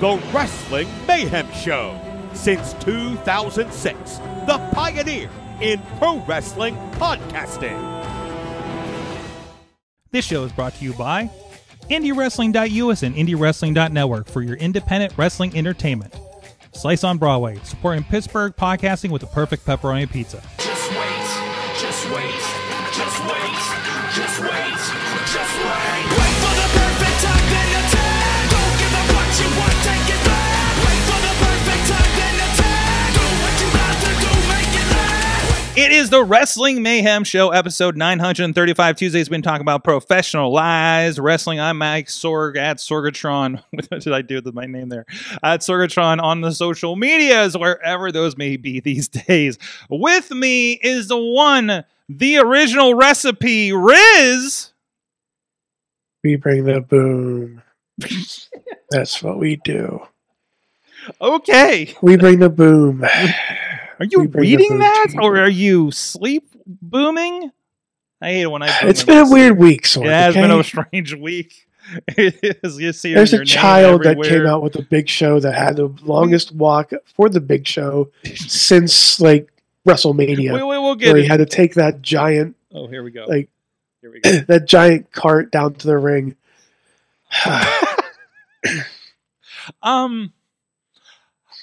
The Wrestling Mayhem Show. Since 2006, the pioneer in pro wrestling podcasting. This show is brought to you by IndieWrestling.us and IndieWrestling.network for your independent wrestling entertainment. Slice on Broadway, supporting Pittsburgh podcasting with the perfect pepperoni pizza. It is the Wrestling Mayhem Show, episode 935. Tuesday's been talking about professionalized wrestling. I'm Mike Sorg at Sorgatron. What did I do with my name there? At Sorgatron on the social medias, wherever those may be these days. With me is the one, the original recipe, Riz. We bring the boom. That's what we do. Okay. We bring the boom. Are you We bring the reading that or are you sleep booming? I hate it when I. It's been a weird week, so It has been a strange week. You see There's a child that came out with the big show that had the longest walk for the big show since like WrestleMania, Wait, wait, we'll where get he had to take that giant Oh, here we go. like here we go. that giant cart down to the ring. Um.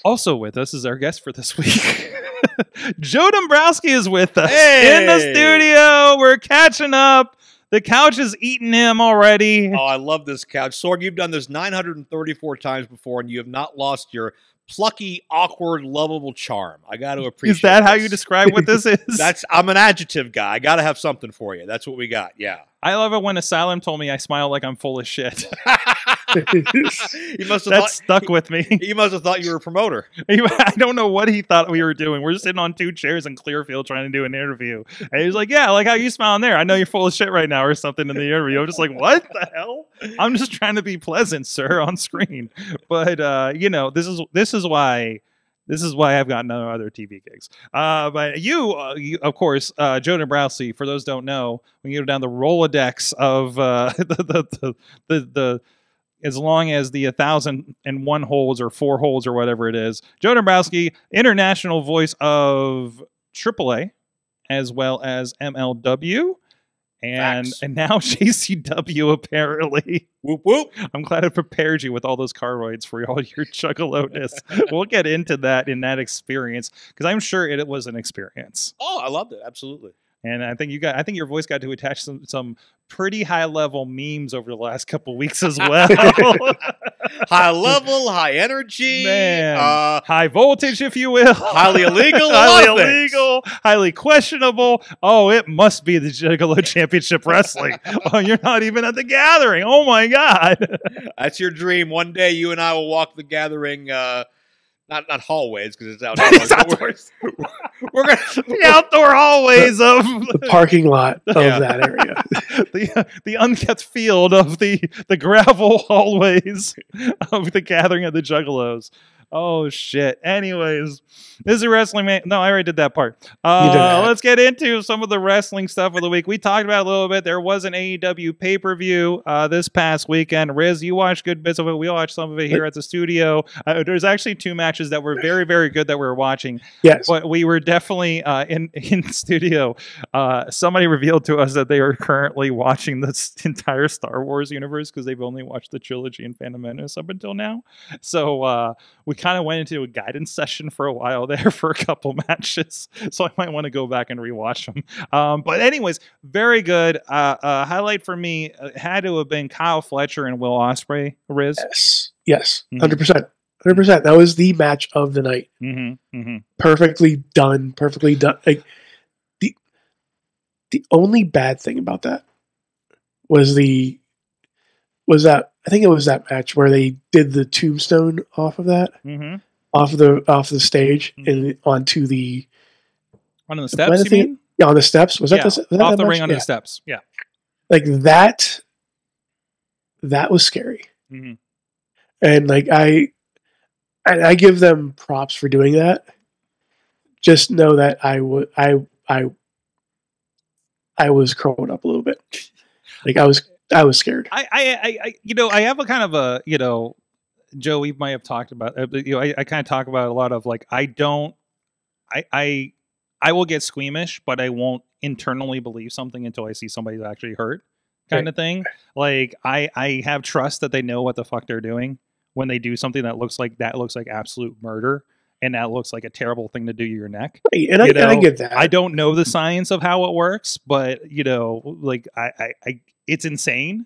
Also with us is our guest for this week. Joe Dombrowski is with us in the studio. We're catching up. The couch is eating him already. Oh, I love this couch. Sorg, you've done this 934 times before, and you have not lost your plucky, awkward, lovable charm. I got to appreciate is that how you describe what this is? That's I'm an adjective guy. I got to have something for you. That's what we got. Yeah. I love it when Asylum told me I smile like I'm full of shit. he must have that thought stuck with me. he must have thought you were a promoter. I don't know what he thought we were doing. We're just sitting on two chairs in Clearfield trying to do an interview. And he was like, Yeah, like how you smile in there. I know you're full of shit right now or something in the interview. I'm just like, What the hell? I'm just trying to be pleasant, sir, on screen. But uh, you know, this is this is why this is why I've got no other TV gigs. Uh, but you, uh, you of course, uh, Joe Dombrowski, for those don't know, when you go down the Rolodex of uh, the, the, the, the, as long as the 1001 holes or four holes or whatever it is. Joe Dombrowski, international voice of AAA as well as MLW. And Facts. and now JCW apparently. Whoop whoop. I'm glad it prepared you with all those caroids for all your juggalo-ness. we'll get into that in that experience because I'm sure it, was an experience. Oh, I loved it. Absolutely. And I think you got I think your voice got to attach some some pretty high level memes over the last couple weeks as well. High level, high energy. Man. Uh, high voltage, if you will. highly illegal. highly things. illegal, highly questionable. Oh, it must be the Juggalo Championship Wrestling. oh, you're not even at the gathering. Oh my God. That's your dream. One day you and I will walk the gathering. Uh, not not hallways because it's outdoors. It's but we're- We're gonna the outdoor hallways of the parking lot of Yeah. that area. the uh, the unkept field of the the gravel hallways of the gathering of the juggalos. Oh shit. Anyways, this is a wrestling man. No, I already did that part. did Uh, that. let's get into some of the wrestling stuff of the week. We talked about a little bit. There was an AEW pay per view uh, this past weekend. Riz, you watched good bits of it. We watched some of it here at the studio. Uh, there's actually two matches that were very, very good that we were watching Yes. but we were definitely uh, in in studio. Uh, somebody revealed to us that they are currently watching this entire Star Wars universe because they've only watched the trilogy and Phantom Menace up until now. So uh, we kind of went into a guidance session for a while there for a couple matches. So I might want to go back and rewatch them. Um, but anyways, very good. Uh, uh, highlight for me uh, had to have been Kyle Fletcher and Will Ospreay. Riz. Yes. Yes. Mhm. Hundred percent. Hundred percent. That was the match of the night. Mm-hmm, mm-hmm. Perfectly done. Perfectly done. Like the the only bad thing about that was the was that I think it was that match where they did the tombstone off of that Mm-hmm. off of the off the stage Mhm. and onto the On the steps, I you mean? yeah, on the steps. Was yeah, that the, was that off that the match? ring onto Yeah. the steps. Yeah. Like that. That was scary. Mhm. and like I, and I give them props for doing that. Just know that I would, I, I, I was curled up a little bit. Like I was, I was scared. I, I, I, you know, I have a kind of a, you know, Joe, we might have talked about. Uh, you know, I, I kind of talk about a lot of like I don't, I I I will get squeamish, but I won't internally believe something until I see somebody actually hurt, kind of thing. Like I I have trust that they know what the fuck they're doing when they do something that looks like that looks like absolute murder. And that looks like a terrible thing to do to your neck. Right, and, I, and I get that. I don't know the science of how it works, but you know, like I, I, I it's insane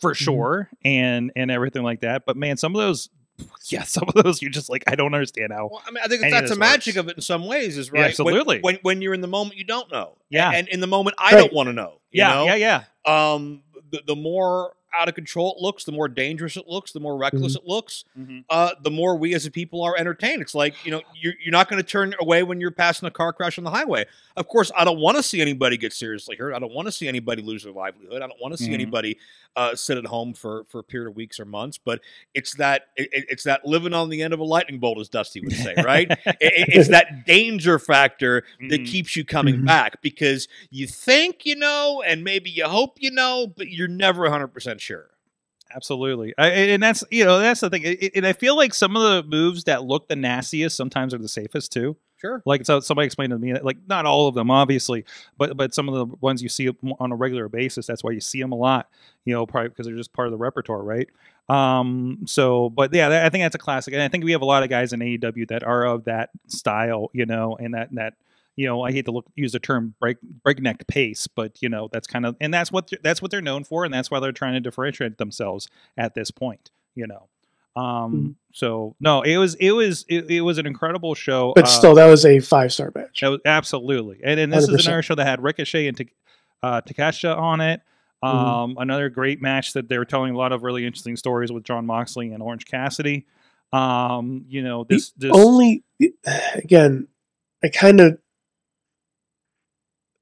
for Mm-hmm. sure, and and everything like that. But man, some of those, yeah, some of those you're just like, I don't understand how. Well, I mean, I think that's the magic works. of it in some ways, is Yeah, right. absolutely. When, when when you're in the moment, you don't know. Yeah. and in the moment, I Right. don't want to know. you yeah, know? yeah, yeah. Um, the, the more out of control it looks, the more dangerous it looks, the more reckless Mm-hmm. it looks. Uh, the more we as a people are entertained. It's like you know, you're you're not going to turn away when you're passing a car crash on the highway. Of course, I don't want to see anybody get seriously hurt. I don't want to see anybody lose their livelihood. I don't want to see Mhm. anybody uh, sit at home for for a period of weeks or months. But it's that it, it- it's that living on the end of a lightning bolt, as Dusty would say, right? It- it- it's that danger factor that Mhm. keeps you coming Mhm. back because you think you know and maybe you hope you know, but you're never 100% sure. Absolutely, I, and that's you know that's the thing, It- it- and I feel like some of the moves that look the nastiest sometimes are the safest too. Sure. Like so, somebody explained to me, like not all of them, obviously, but but some of the ones you see on a regular basis. That's why you see them a lot. You know, probably because they're just part of the repertoire, right? Um. So, but yeah, that- I think that's a classic, and I think we have a lot of guys in AEW that are of that style, you know, and that that you know, I hate to look use the term break breakneck pace, but you know, that's kind of and that's what that's what they're known for, and that's why they're trying to differentiate themselves at this point, you know. Um. Mhm. So no, it was it was it, it was an incredible show. but uh, still, that was a five star match. was- absolutely, and, and this is 100%. another show that had Ricochet and uh, Takeshita on it. Um, Mhm. Another great match that they were telling a lot of really interesting stories with Jon Moxley and Orange Cassidy. Um, you know this this Only again, I kind of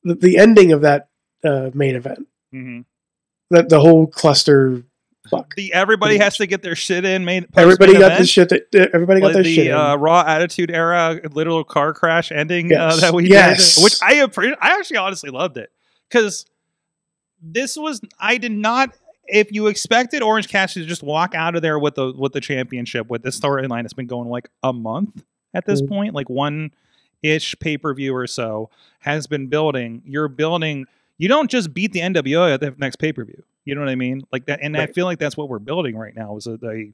the, the ending of that uh, main event, Mhm. that the whole cluster fuck. the everybody has to get their shit in. Main Everybody got this shit. That, everybody got their the shit. uh, Raw Attitude Era literal car crash ending uh, that we Yes. did, which I appre- I actually honestly loved it because this was I did not. If you expected Orange Cassidy to just walk out of there with the with the championship with this storyline that's been going like a month at this Mhm. point, like one ish pay per view or so has been building. You're building. You don't just beat the NWO at the next pay per view. You know what I mean? Like that, and I feel like that's what we're building right now. Is a, a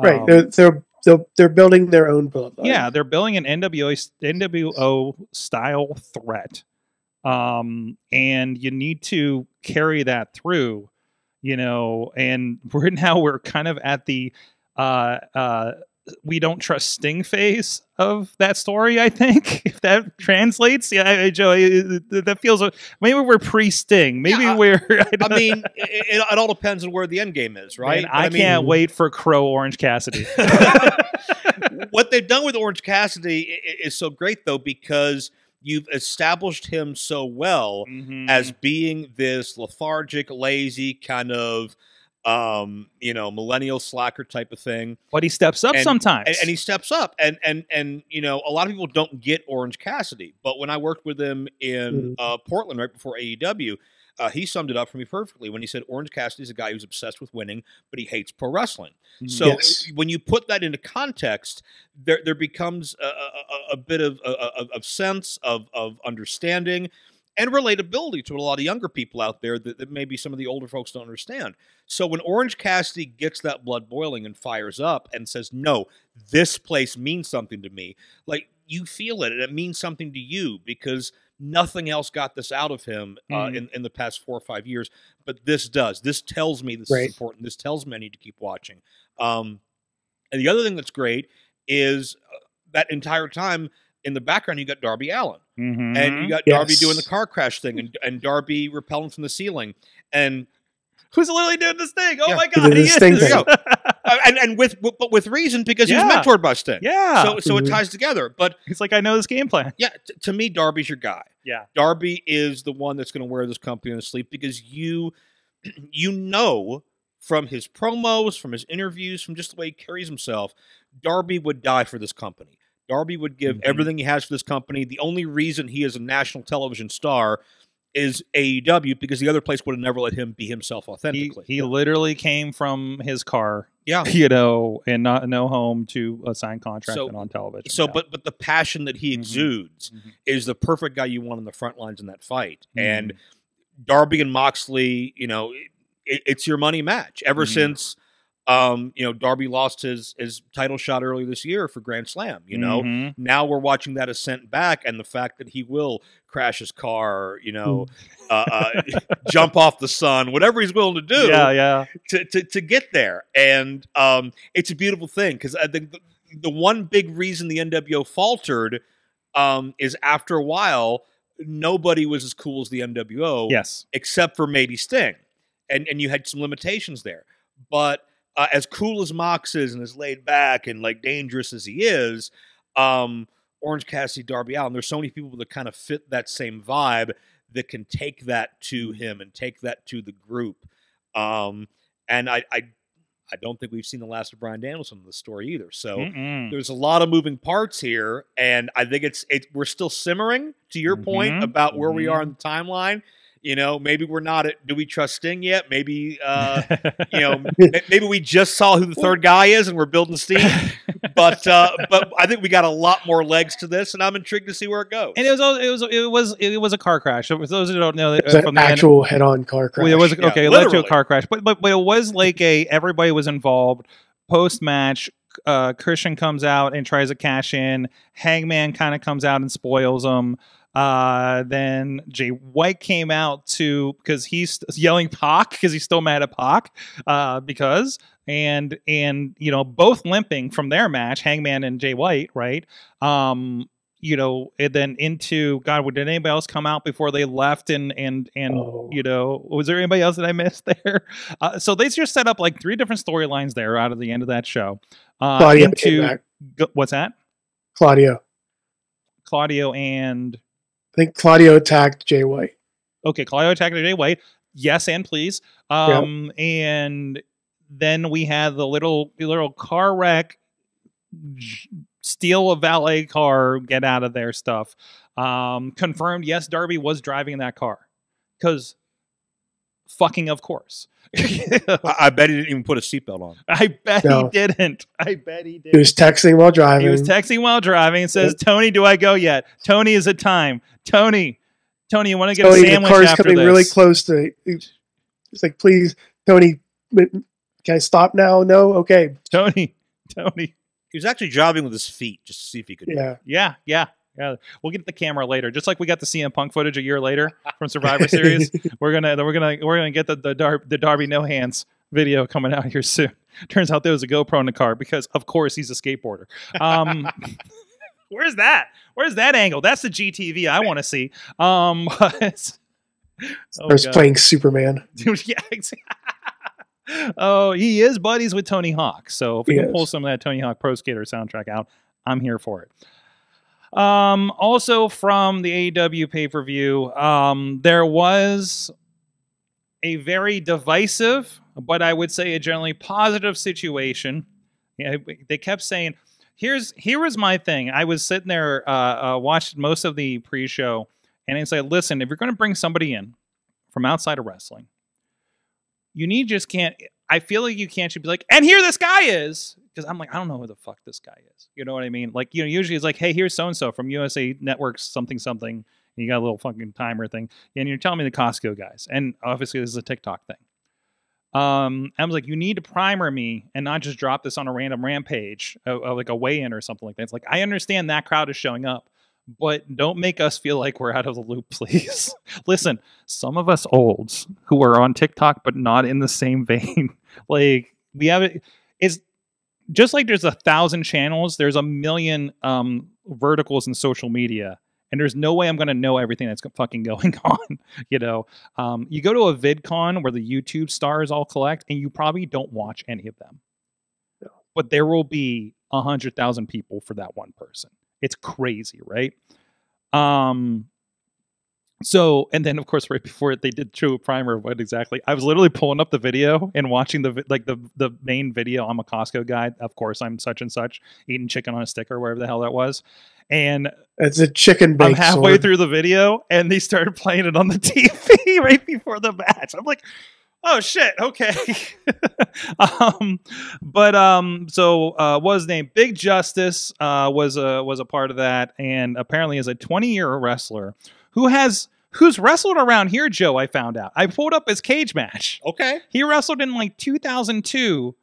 right. um, They're, they're they're they're building their own bloodline. yeah, they're building an NWO NWO style threat, um, and you need to carry that through, you know. And we're now we're kind of at the uh, uh, we don't trust Sting phase of that story. I think if that translates, yeah, I- I- Joe, it- it- that feels maybe we're pre Sting, maybe Yeah, we're. I mean, it, it, all depends on where the end game is, right? Man, I, mean, can't wait for Crow Orange Cassidy. what they've done with Orange Cassidy i- i- is so great, though, because you've established him so well Mhm. as being this lethargic, lazy kind of, um, you know, millennial slacker type of thing. but he steps up And- sometimes, and, and he steps up and and and you know a lot of people don't get orange cassidy but when i worked with him in Mhm. uh, portland right before aew uh, he summed it up for me perfectly when he said orange cassidy is a guy who's obsessed with winning but he hates pro wrestling Mhm. so Yes. when you put that into context there there becomes a, a, a- a bit of, of, of sense of, of understanding and relatability to a lot of younger people out there that, that maybe some of the older folks don't understand. So when Orange Cassidy gets that blood boiling and fires up and says, "No, this place means something to me," like you feel it and it means something to you because nothing else got this out of him uh, Mhm. in in the past four or five years, but this does. This tells me this Right. is important. This tells me I need to keep watching. Um, and the other thing that's great is uh, that entire time in the background you got Darby Allin Mhm. and you got Darby Yes. doing the car crash thing and, and Darby repelling from the ceiling and who's literally doing this thing? Oh Yeah. my god, did he this is. thing thing. uh, and and with but with reason because he Yeah. was mentored by Sting. yeah, So so it Mhm. ties together. But he's like, I know this game plan. yeah, t- to me, Darby's your guy. Yeah. Darby is the one that's going to wear this company on his sleeve because you you know from his promos, from his interviews, from just the way he carries himself, Darby would die for this company. Darby would give Mhm. everything he has for this company. The only reason he is a national television star is AEW because the other place would have never let him be himself He, authentically. he literally came from his car, yeah. you know, and not no home to a signed contract So- and on television. So, yeah. but but the passion that he Mhm. exudes Mhm. is the perfect guy you want on the front lines in that fight. Mm-hmm. And Darby and Moxley, you know, it, it's your money match. Ever Mhm. since, um, you know, Darby lost his his title shot earlier this year for Grand Slam. You know, Mhm. now we're watching that ascent back, and the fact that he will crash his car, you know, uh, uh, jump off the sun, whatever he's willing to do yeah, yeah, to, to, to get there. And um, it's a beautiful thing because I think the, the one big reason the NWO faltered um, is after a while, nobody was as cool as the NWO yes, except for maybe Sting. And, and you had some limitations there. But uh, as cool as Mox is and as laid back and like dangerous as he is, um, Orange Cassidy, Darby Allin, there's so many people that kind of fit that same vibe that can take that to him and take that to the group. Um, and I, I, I don't think we've seen the last of Bryan Danielson in the story either. So Mm-mm. there's a lot of moving parts here, and I think it's it. We're still simmering to your point Mhm, about where we mhm. are in the timeline. You know, maybe we're not at. Do we trust Sting yet? Maybe uh, you know, maybe we just saw who the third guy is, and we're building steam. But uh, but I think we got a lot more legs to this, and I'm intrigued to see where it goes. and it was al- it was it was it was a car crash. For those who don't know, It was uh, an from the end- actual head-on car crash. Well, it was Yeah, okay. It led to a literally. car crash, but but but it was like a everybody was involved. Post match, uh, Christian comes out and tries to cash in. Hangman kind of comes out and spoils him. Uh, then Jay White came out to because he's yelling Pac because he's still mad at Pac. Uh, because and and you know both limping from their match, Hangman and Jay White, right? Um, you know, and then into God, did anybody else come out before they left? And and and Oh. you know, was there anybody else that I missed there? Uh, so they just set up like three different storylines there out of the end of that show. Uh, Claudio into what's that? Claudio. Claudio and I think Claudio attacked Jay White. okay, Claudio attacked Jay White. Yes, and please. Um, and then we had the little little car wreck, steal a valet car, get out of there stuff. Um, confirmed. Yes, Darby was driving that car because fucking of course. I, I bet he didn't even put a seatbelt on. I bet No. he didn't. I bet he He didn't. was texting while driving. He was texting while driving and says, "Tony, do I go yet? Tony, is it time? Tony, Tony, you want to get Tony, a the sandwich car's after coming this?" really close to. It's like, please, Tony, can I stop now? No, okay, Tony, Tony. He was actually jogging with his feet just to see if he could. yeah. Yeah, yeah, yeah. We'll get the camera later, just like we got the CM Punk footage a year later from Survivor Series. We're gonna we're gonna we're gonna get the the, Dar- the Darby no hands video coming out here soon. Turns out there was a GoPro in the car because of course he's a skateboarder. Um, where's that? Where's that angle? That's the GTV I want to see. Um, but, oh, Starts God. playing Superman. Dude, yeah. ex- oh, he is buddies with Tony Hawk. So if we He can pull some of that Tony Hawk Pro Skater soundtrack out, I'm here for it. Um, also from the AEW pay per view, um, there was a very divisive, but I would say a generally positive situation. Yeah, they kept saying, "Here's here is my thing." I was sitting there, uh, uh, watched most of the pre-show, and it's like, "Listen, if you're going to bring somebody in from outside of wrestling, you need just can't." I feel like you can't just be like, "And here this guy is," because I'm like, I don't know who the fuck this guy is. You know what I mean? Like, you know, usually it's like, "Hey, here's so and so from USA Networks, something something." And you got a little fucking timer thing, and you're telling me the Costco guys, and obviously this is a TikTok thing. Um, I was like, you need to primer me and not just drop this on a random rampage, uh, uh, like a weigh-in or something like that. It's like I understand that crowd is showing up, but don't make us feel like we're out of the loop, please. Listen, some of us olds who are on TikTok but not in the same vein, like we have. It's just like there's a thousand channels. There's a million um, verticals in social media, and there's no way I'm going to know everything that's fucking going on. You know, um, you go to a VidCon where the YouTube stars all collect, and you probably don't watch any of them. But there will be a hundred thousand people for that one person. It's crazy, right? Um, so and then of course right before it they did show a primer of what exactly i was literally pulling up the video and watching the like the the main video i'm a costco guy of course i'm such and such eating chicken on a stick or wherever the hell that was and It's a chicken i'm halfway sword. through the video and they started playing it on the tv right before the match i'm like oh shit. Okay. Um but um so uh was his name? Big justice uh was a was a part of that and apparently is a 20 year wrestler who has who's wrestled around here joe i found out. I pulled up his cage match. Okay. he wrestled in like 2002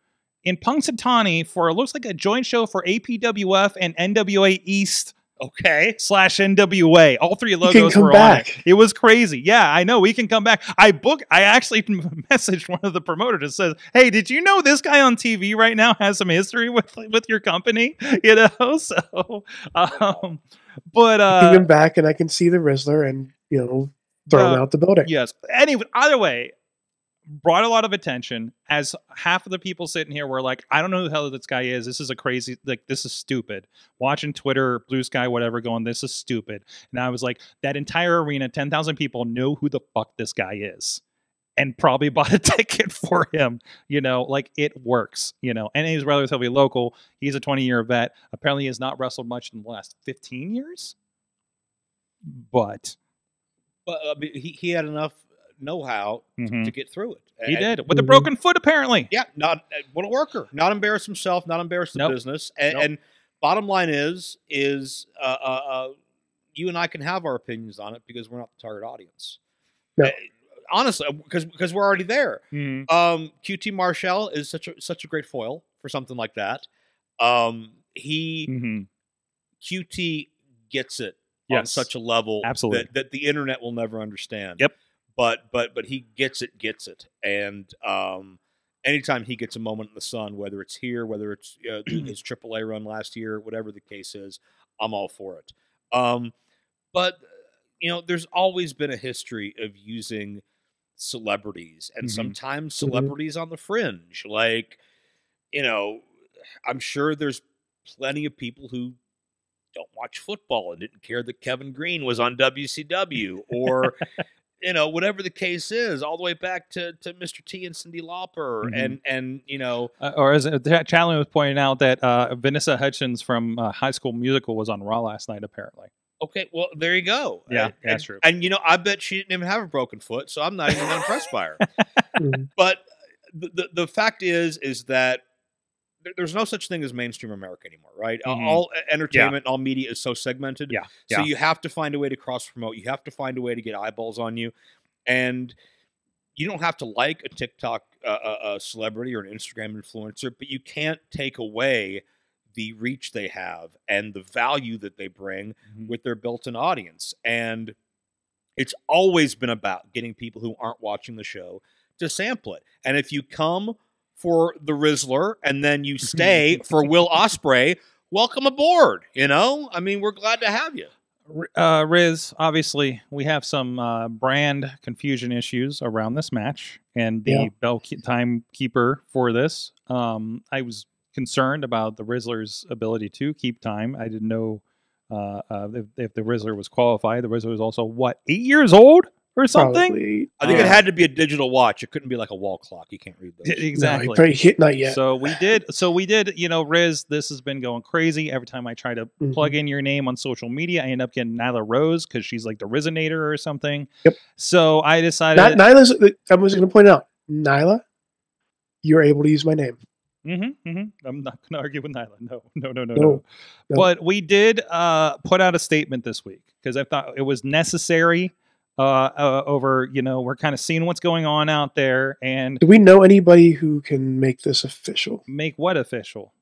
in punxsutawney for it looks like a joint show for apwf and nwa east Okay. slash NWA. All three can logos were back. on it. It was crazy. Yeah, I know. We can come back. I book. I actually messaged one of the promoters that says, "Hey, did you know this guy on TV right now has some history with with your company? You know." So, um, but Bring him uh, back, and I can see the Rizzler, and you know, throw him uh, out the building. yes. Anyway, either way, brought a lot of attention. As half of the people sitting here were like, "I don't know who the hell this guy is. This is a crazy. Like, this is stupid." Watching Twitter, Blue Sky, whatever, going, "This is stupid." And I was like, that entire arena, ten thousand people know who the fuck this guy is. And probably bought a ticket for him, you know, like it works, you know. And he's relatively local. He's a 20 year vet. Apparently, he has not wrestled much in the last 15 years. But But uh, mean, he, he had enough know-how mhm, to get through it. he And- did with a broken foot, apparently. Yeah, not uh, what a worker. Not embarrass himself. Not embarrass the Nope. business. And, Nope. and bottom line is, is uh, uh, uh, you and I can have our opinions on it because we're not the target audience. No. Uh, honestly, because because we're already there. Mhm. Um, QT Marshall is such a such a great foil for something like that. Um, he Mhm. QT gets it on such a level Absolutely. that, that the internet will never understand. Yep. But but but he gets it, gets it, and um, anytime he gets a moment in the sun, whether it's here, whether it's uh, his AAA run last year, whatever the case is, I'm all for it. Um, but you know, there's always been a history of using celebrities, and Mhm. sometimes Mhm. celebrities on the fringe, like you know, I'm sure there's plenty of people who don't watch football and didn't care that Kevin Greene was on WCW or you know whatever the case is all the way back to, to Mr. T and Cyndi Lauper Mhm. and and you know Uh, or as uh, Chandler was pointing out that uh, Vanessa Hudgens from uh, High School Musical was on Raw last night. Apparently, okay well there you go Yeah, and, that's and- true. and you know I bet she didn't even have a broken foot so I'm not even impressed by her but the, the the fact is is that there- there's no such thing as mainstream America anymore, right? Mhm. All e- entertainment, all media is so segmented. Yeah, So yeah. you have to find a way to cross promote. You have to find a way to get eyeballs on you, and you don't have to like a TikTok uh, uh, uh, celebrity or an Instagram influencer, but you can't take away the reach they have and the value that they bring Mhm. with their built-in audience. And it's always been about getting people who aren't watching the show to sample it. And if you come for the Rizzler and then you stay for Will Ospreay, welcome aboard. You know, I mean, we're glad to have you. uh, Riz, obviously, we have some uh, brand confusion issues around this match and the Yeah. bell ke- timekeeper for this. Um, I was concerned about the Rizzler's ability to keep time. I didn't know uh, uh, if, if the Rizzler was qualified. The Rizzler was also what eight years old or something. Probably. I think Uh, it had to be a digital watch. It couldn't be like a wall clock. You can't read those. Exactly. No, hit not yet. So we did. So we did. You know, Riz, this has been going crazy. Every time I try to Mhm. plug in your name on social media, I end up getting Nyla Rose because she's like the Rizinator or something. Yep. So I decided. Not Nyla's. I was going to point out, Nyla, you're able to use my name. Mm-hmm, mm-hmm. I'm not going to argue with Nyla. No, no, no, no, no. No, no. But we did uh, put out a statement this week because I thought it was necessary. Uh, uh, over, you know, we're kind of seeing what's going on out there and Do we know anybody who can make this official? make what official.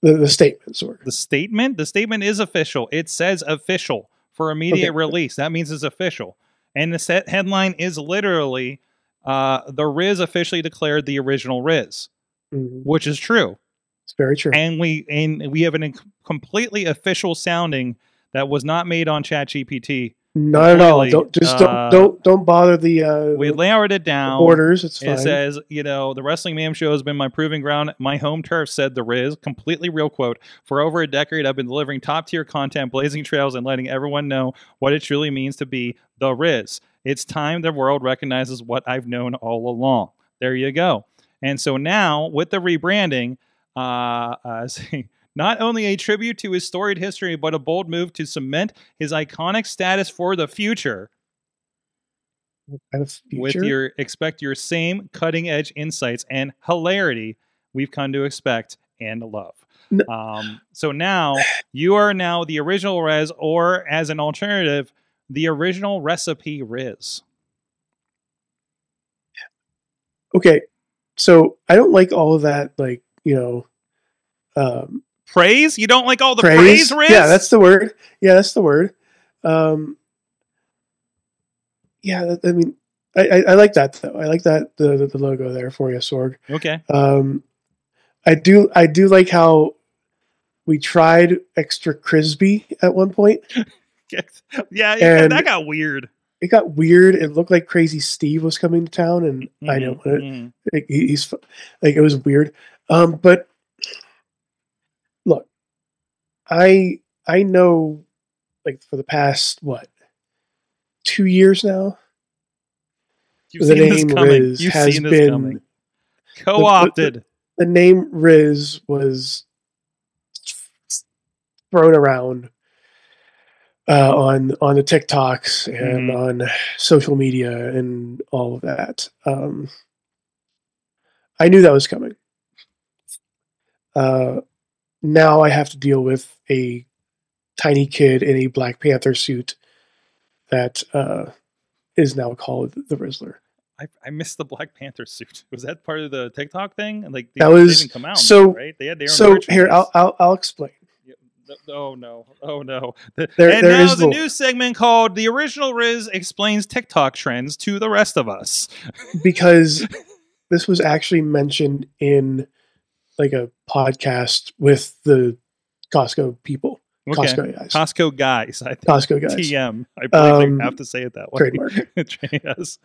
The, the statement, sort of. The statement, the statement is official. It says official for immediate Okay. release. That means it's official. And the set headline is literally uh, the Riz officially declared the original Riz, Mhm. which is true. It's very true. and we and we have an inc- completely official sounding that was not made on ChatGPT Not at all. Don't just Uh, don't don't don't bother the uh We lowered it down. borders. It's fine. It says, you know, the Wrestling Mayhem Show has been my proving ground. My home turf, said The Riz. Completely real quote. For over a decade, I've been delivering top tier content, blazing trails, and letting everyone know what it truly means to be The Riz. It's time the world recognizes what I've known all along. There you go. And so now, with the rebranding, uh, uh, not only a tribute to his storied history, but a bold move to cement his iconic status for the future kind of with your expect your same cutting edge insights and hilarity we've come to expect and love. No. Um, so now you are now the original Res, or as an alternative, the original recipe Riz. okay. So I don't like all of that, like you know, um, Praise? You don't like all the praise. praise, Riz? Yeah, that's the word. Yeah, that's the word. Um, yeah, I mean, I, I, I like that though. I like that the the, the logo there for you, Sorg. okay. Um, I do I do like how we tried extra crispy at one point. yeah, yeah, And- that got weird. It got weird. It looked like Crazy Steve was coming to town, and I know Mhm, mhm. like, he- he's like it was weird. Um, but I I know like for the past what two years now, You've the name. Riz You've has been coming. Co-opted. the name Riz was thrown around uh, on on the TikToks and Mhm. on social media and all of that. Um, I knew that was coming. Uh, now I have to deal with a tiny kid in a Black Panther suit that uh, is now called the Rizzler. I, I missed the Black Panther suit. Was that part of the TikTok thing? Like That was- didn't come out, so- right? They had their own So here. I'll, I'll I'll explain. Yeah, th- Oh no! Oh no! There- and there now is the the- new segment called "The Original Riz Explains TikTok Trends to the Rest of Us." because this was actually mentioned in like a podcast with the Costco people, Okay, Costco guys, Costco guys. I think Costco guys, TM. I believe Um, they have to say it that way. trademark. yes.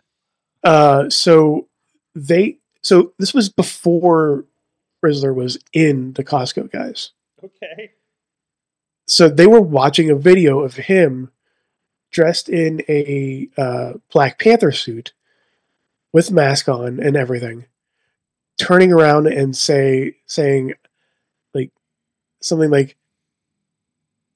Uh, so they, so this was before Rizzler was in the Costco guys. Okay. So they were watching a video of him dressed in a uh, Black Panther suit with mask on and everything, turning around and say saying like something like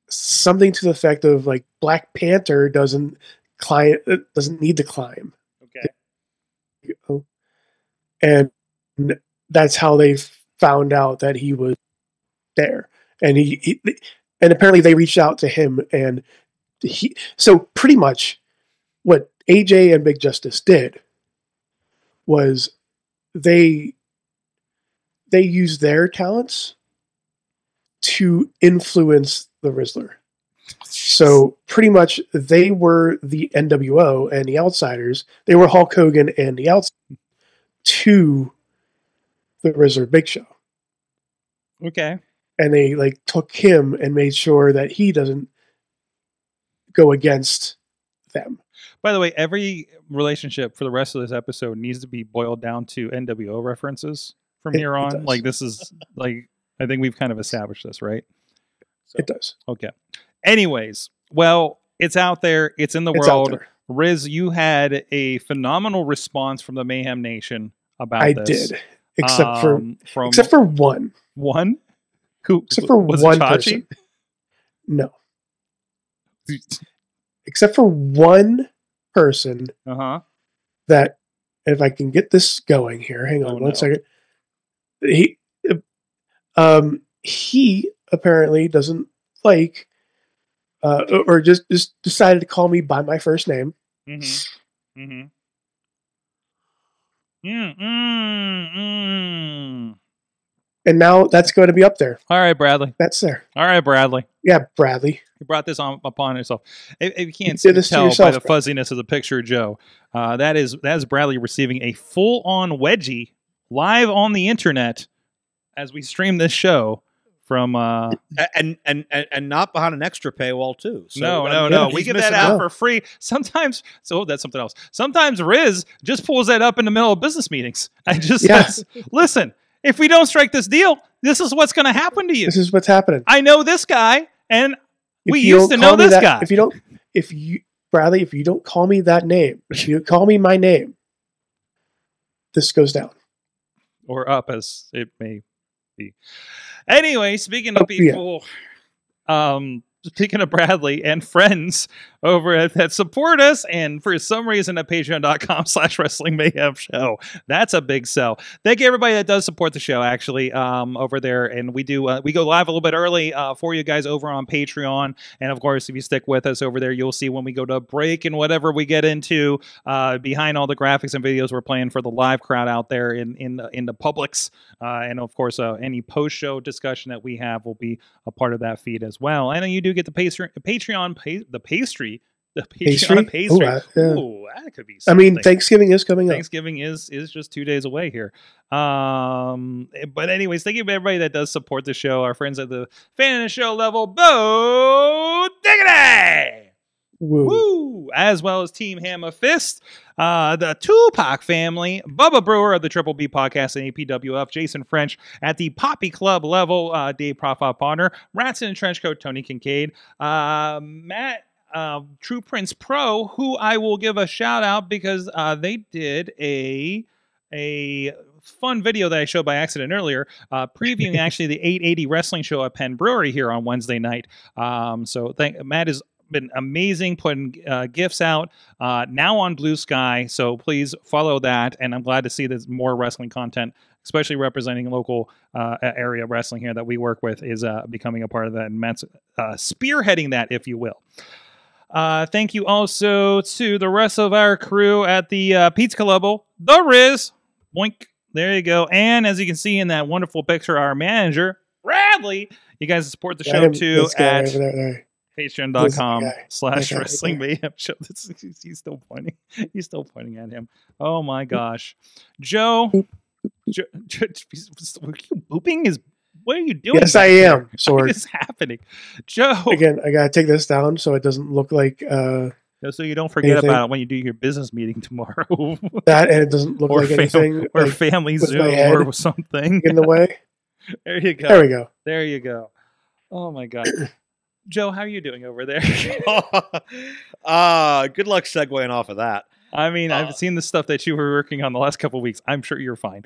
something to the effect of like Black Panther doesn't climb doesn't need to climb. Okay. And that's how they found out that he was there. And he, he and apparently they reached out to him and he so pretty much what AJ and Big Justice did was they they use their talents to influence the Rizzler. So pretty much they were the NWO and the Outsiders. They were Hulk Hogan and the Outs to the Rizzler Big Show. Okay. And they like took him and made sure that he doesn't go against them. By the way, every relationship for the rest of this episode needs to be boiled down to NWO references from It- here on. does. Like this is like I think we've kind of established this, right? So, It does. okay. Anyways, well, it's out there. It's in the It's world. Riz, you had a phenomenal response from the Mayhem Nation about I this. did. Except for Um, from except for one. one who Except for was one Chachi? person. No. Except for one person Uh huh. that if I can get this going here, hang on Oh, one no. second. He um he apparently doesn't like uh or just just decided to call me by my first name. Mm-hmm. Mm-hmm. Mm, mm, mm. And now that's going to be up there. All right, Bradley. That's there. All right, Bradley. Yeah, Bradley. You brought this on upon yourself. If, if you You can't to tell by the Brad. fuzziness of the picture, Joe, uh, that is that is Bradley receiving a full on wedgie live on the internet as we stream this show from uh and and and, and not behind an extra paywall too. So, no, no, no. We get that out out. for free. Sometimes, so that's something else. Sometimes Riz just pulls that up in the middle of business meetings and just Yeah. says, "Listen, if we don't strike this deal, this is what's going to happen to you." This is what's happening. I know this guy, and If we used to know this that- guy. If you don't, if you Bradley, if you don't call me that name, if you call me my name, this goes down. Or up as it may be. Anyway, speaking of people, um, speaking of Bradley and friends over at that support us, and for some reason at patreon.com slash wrestling mayhem show. That's a big sell. Thank you everybody that does support the show actually um, over there. And we do uh, we go live a little bit early uh, for you guys over on Patreon. And of course, if you stick with us over there, you'll see when we go to break and whatever we get into uh, behind all the graphics and videos we're playing for the live crowd out there in in the, in the Publix. Uh, and of course, uh, any post show discussion that we have will be a part of that feed as well. And you do get the pastry, Patreon, pa- the pastry, the Patreon Pastry? pastry. Ooh, uh, yeah. Ooh, that could be. I mean. Thanksgiving is coming up. Thanksgiving is is just two days away here. Um, but anyways, thank you to everybody that does support the show. Our friends at the fan of the show level, Bo Diggity. Woo. Woo! As well as Team Hammer Fist, uh, the Tupac family, Bubba Brewer of the Triple B podcast and APWF, Jason French at the Poppy Club level, uh, Dave Profile Partner, Rats in a Trench Coat, Tony Kincaid, uh, Matt. Uh, True Prince Pro, who I will give a shout out because uh, they did a a fun video that I showed by accident earlier, uh, previewing actually the 880 wrestling show at Penn Brewery here on Wednesday night. Um, so thank Matt has been amazing putting uh, gifts out uh, now on Blue Sky. So please follow that, and I'm glad to see there's more wrestling content. Especially representing local uh, area wrestling here that we work with is uh, becoming a part of that, and Matt's uh, spearheading that, if you will. Uh, thank you also to the rest of our crew at the uh, Pizza level, the Riz. Boink. There you go. And as you can see in that wonderful picture, our manager, Bradley. You guys support the show too at over there, there. patreon.com slash wrestling mayhem show. This, he's, still pointing. He's still pointing at him. Oh my gosh. Joe. Joe, Joe booping? Is what are you doing? Yes, I am. Sword. What is happening? Joe. Again, I gotta take this down so it doesn't look like uh, So you don't forget Anything? about it when you do your business meeting tomorrow. that, and it doesn't look or, like fam- anything or like, family Zoom or something. in the way. there you go. There we go. There you go. Oh my god. Joe, how are you doing over there? uh, good luck segueing off of that. I mean, Uh, I've seen the stuff that you were working on the last couple of weeks. I'm sure you're fine.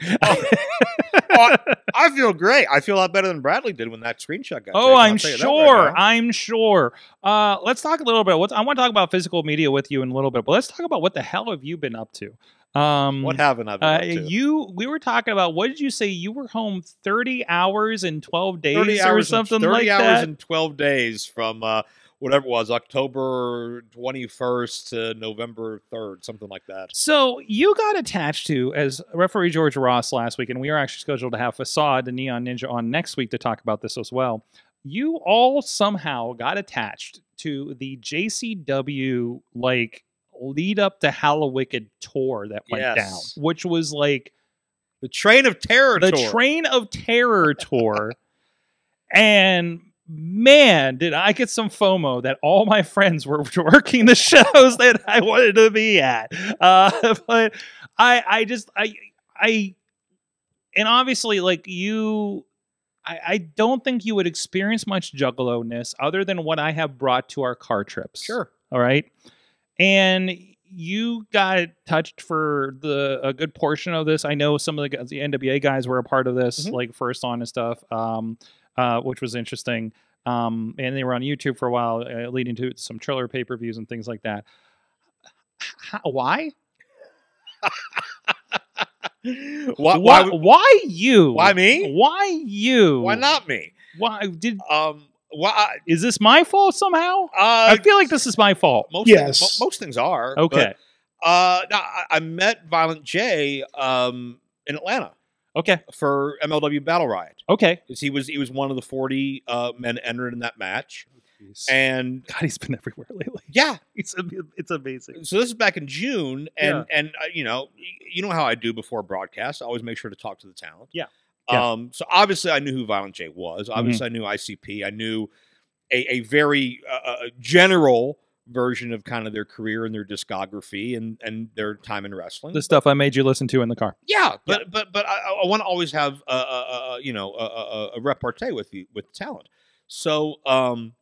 I feel great. I feel a lot better than Bradley did when that screenshot got. Oh, taken. I'm that sure. right. I'm sure. Uh, let's talk a little bit. What's, I want to talk about physical media with you in a little bit, but let's talk about what the hell have you been up to? Um, what haven't I been uh, up to? you we were talking about what did you say you were home 30 hours in 12 days 30 or something and, 30 like hours that and 12 days from uh, whatever it was October 21st to November 3rd something like that So you got attached to as referee George Ross last week, and we are actually scheduled to have Facade, the Neon Ninja, on next week to talk about this as well. You all somehow got attached to the JCW like lead up to Hallowicked tour that went Yes. down, which was like the train of terror the tour. Train of Terror tour. and man, did I get some FOMO that all my friends were working the shows that I wanted to be at. Uh, but I, I just, I, I, and obviously, like you, I, I don't think you would experience much juggalo-ness other than what I have brought to our car trips. sure All right. And you got touched for the a good portion of this. I know some of the guys, the NWA guys were a part of this, Mhm. like first on and stuff, um, uh, which was interesting. Um, and they were on YouTube for a while, uh, leading to some trailer pay per views and things like that. How, why? why, why? why, Why you? why me Why you? why not me Why did? um why Is this my fault somehow? uh, I feel like this is my fault. most Yes. things, most things are but, Okay. uh no, I, I met Violent J um in Atlanta Okay. for MLW Battle Riot Okay. 'Cause he was he was one of the 40 uh men entered in that match and God, he's been everywhere lately. yeah It's it's amazing. so this is back in June, and Yeah. and uh, you know, y- you know how I do before broadcast. I always make sure to talk to the talent. Yeah. Yeah. Um, so obviously I knew who Violent J was. Obviously I knew ICP. I knew a, a very uh, uh, general version of kind of their career and their discography and and their time in wrestling. The stuff I made you listen to in the car. Yeah, but but but I, I want to always have a, a, a you know a, a, a repartee with you with talent. So um,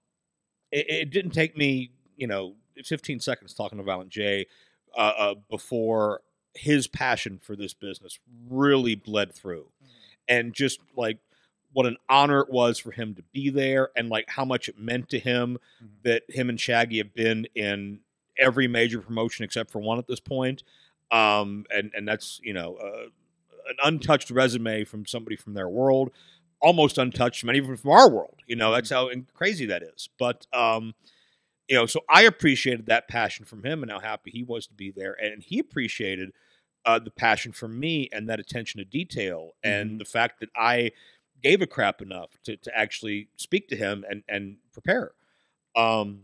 it, it didn't take me you know 15 seconds talking to Violent J uh, uh, before his passion for this business really bled through, and just like what an honor it was for him to be there, and like how much it meant to him Mhm. that him and Shaggy have been in every major promotion except for one at this point um, and and that's you know uh, an untouched resume from somebody from their world, almost untouched from anyone from our world. You know that's how crazy that is. But um, you know, so I appreciated that passion from him and how happy he was to be there, and he appreciated uh, the passion from me and that attention to detail and the fact that I gave a crap enough to to actually speak to him and and prepare. Um,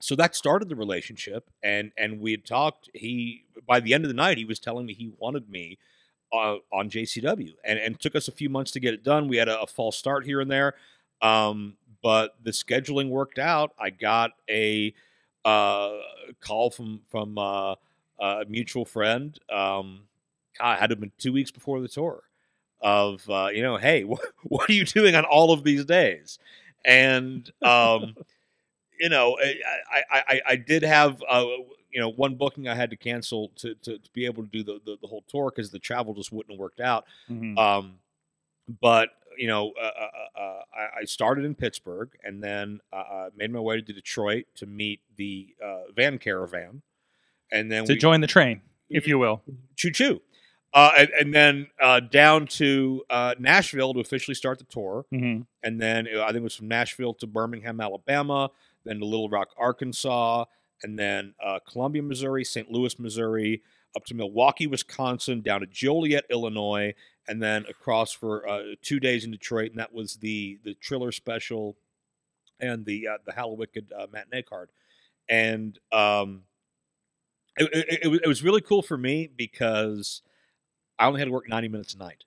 so that started the relationship and and we had talked he by the end of the night he was telling me he wanted me uh, on jcw and and it took us a few months to get it done. We had a, a false start here and there um, but the scheduling worked out. I got a uh, call from from uh, a mutual friend. Um, God, it had have been two weeks before the tour of uh, you know hey what, what are you doing on all of these days and um, you know, I I, I, I did have uh, you know one booking I had to cancel to to, to be able to do the the, the whole tour because the travel just wouldn't have worked out. Mhm. Um, but you know, uh, uh, uh, I, I started in Pittsburgh and then uh, uh, made my way to Detroit to meet the uh, van caravan, and then to we join the train, if you will. choo choo. Uh, and, and then uh, down to uh, Nashville to officially start the tour Mhm. and then uh, I think it was from Nashville to Birmingham, Alabama, then to Little Rock, Arkansas, and then uh, Columbia, Missouri, St. Louis, Missouri, up to Milwaukee, Wisconsin, down to Joliet, Illinois, and then across for uh, two days in Detroit, and that was the the Triller special and the uh, the Hallowicked uh, matinee card, and um, it, it, it, it was really cool for me because I only had to work ninety minutes a night,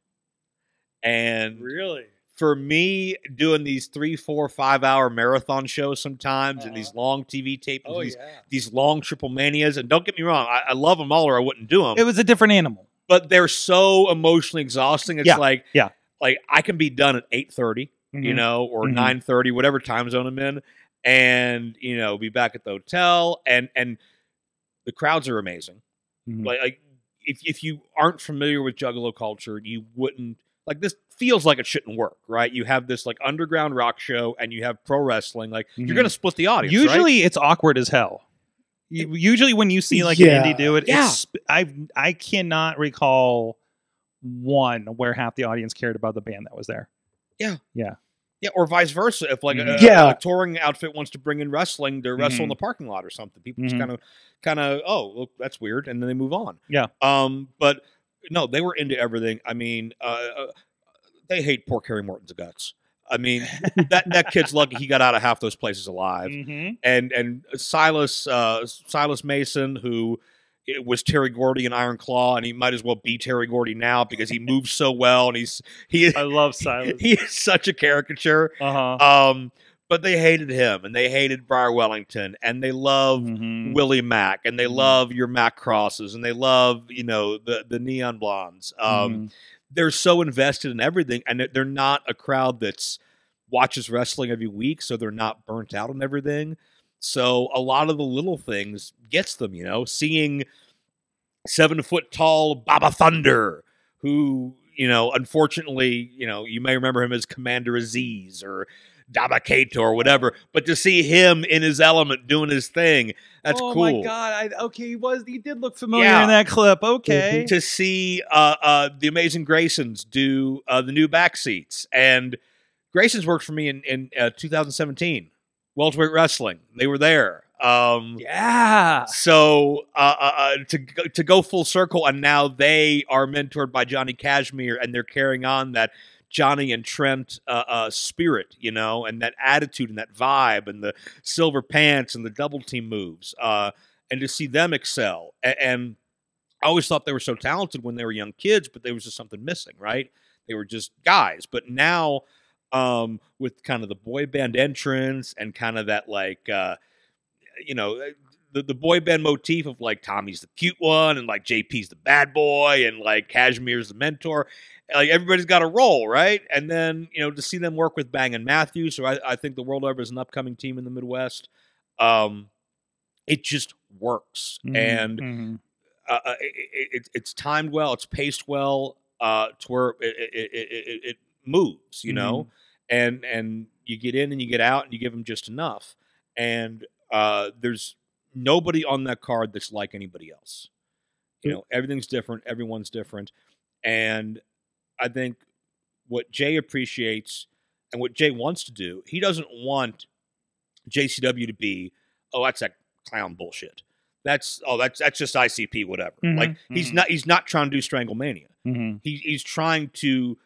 and Really? for me doing these three, four, five hour marathon shows sometimes and these long TV tapes, Oh, these, these long Triplemanias. And don't get me wrong, I, I love them all or I wouldn't do them. It was a different animal. but they're so emotionally exhausting. It's Yeah, like, yeah. like I can be done at 8.30, you Mhm. know, or Mhm. nine thirty, whatever time zone I'm in, and you know, be back at the hotel. And and the crowds are amazing. Mhm. Like, like if if you aren't familiar with Juggalo culture, you wouldn't like this. Feels like it shouldn't work, right? You have this like underground rock show, and you have pro wrestling. Like Mhm. you're going to split the audience. right? Usually, it's awkward as hell. You- Usually, when you see like Yeah. an indie do it, Yeah. it's, I I cannot recall one where half the audience cared about the band that was there. Yeah, yeah, or vice versa. If like a, Mhm. Yeah. a touring outfit wants to bring in wrestling they wrestle in Mhm. the parking lot or something, people just Mhm. kind of, kind of, oh, look, that's weird, and then they move on. Yeah. Um, but no, they were into everything. I mean, uh, uh, they hate poor Kerry Morton's guts. I mean, that that kid's lucky he got out of half those places alive. Mhm. And and Silas uh, Silas Mason, who it was Terry Gordy and Iron Claw, and he might as well be Terry Gordy now because he moves so well, and he's he I love Silas. he is such a caricature. Uh huh. Um, but they hated him, and they hated Briar Wellington, and they love Mm-hmm. Willie Mack, and they Mhm. love your Mac crosses, and they love you know the the neon blondes. Um, Mm-hmm. they're so invested in everything, and they're- they're not a crowd that's watches wrestling every week, so they're not burnt out on everything. So a lot of the little things gets them, you know, seeing seven foot tall Baba Thunder, who, you know, unfortunately, you know, you may remember him as Commander Azeez or Dabba-Kato or whatever, but to see him in his element doing his thing, that's oh cool. my god! I, okay, he was. He did look familiar Yeah. in that clip. Okay. to see uh, uh, the Amazing Graysons do uh, the new back seats. And Graysons worked for me in, in uh, 2017, welterweight wrestling. They were there. Um, Yeah. So uh, uh, uh, to go, to go full circle, and now they are mentored by Johnny Cashmere, and they're carrying on that Johnny and Trent uh, uh, spirit, you know, and that attitude and that vibe, and the silver pants and the double team moves, uh, and to see them excel. And, and I always thought they were so talented when they were young kids, but there was just something missing, right? They were just guys. But now, um, with kind of the boy band entrance and kind of that like, uh, you know, uh, the, the boy band motif of like Tommy's the cute one and like JP's the bad boy and like Cashmere's the mentor. Like everybody's got a role, right? And then you know to see them work with Bang and Matthews, so I, I think the World Over is an upcoming team in the Midwest. Um, it just works, Mhm, and mhm. uh, uh, it, it, it's timed well, it's paced well, uh, to where it, it, moves, you know, and and you get in and you get out and you give them just enough, and uh, there's nobody on that card that's like anybody else. You know, everything's different, everyone's different, and I think what Jay appreciates and what Jay wants to do, he doesn't want JCW to be, oh, that's that clown bullshit. That's oh, that's that's just ICP, whatever. Mhm, Like he's mhm. not he's not trying to do Stranglemania. Mhm. He, he's trying to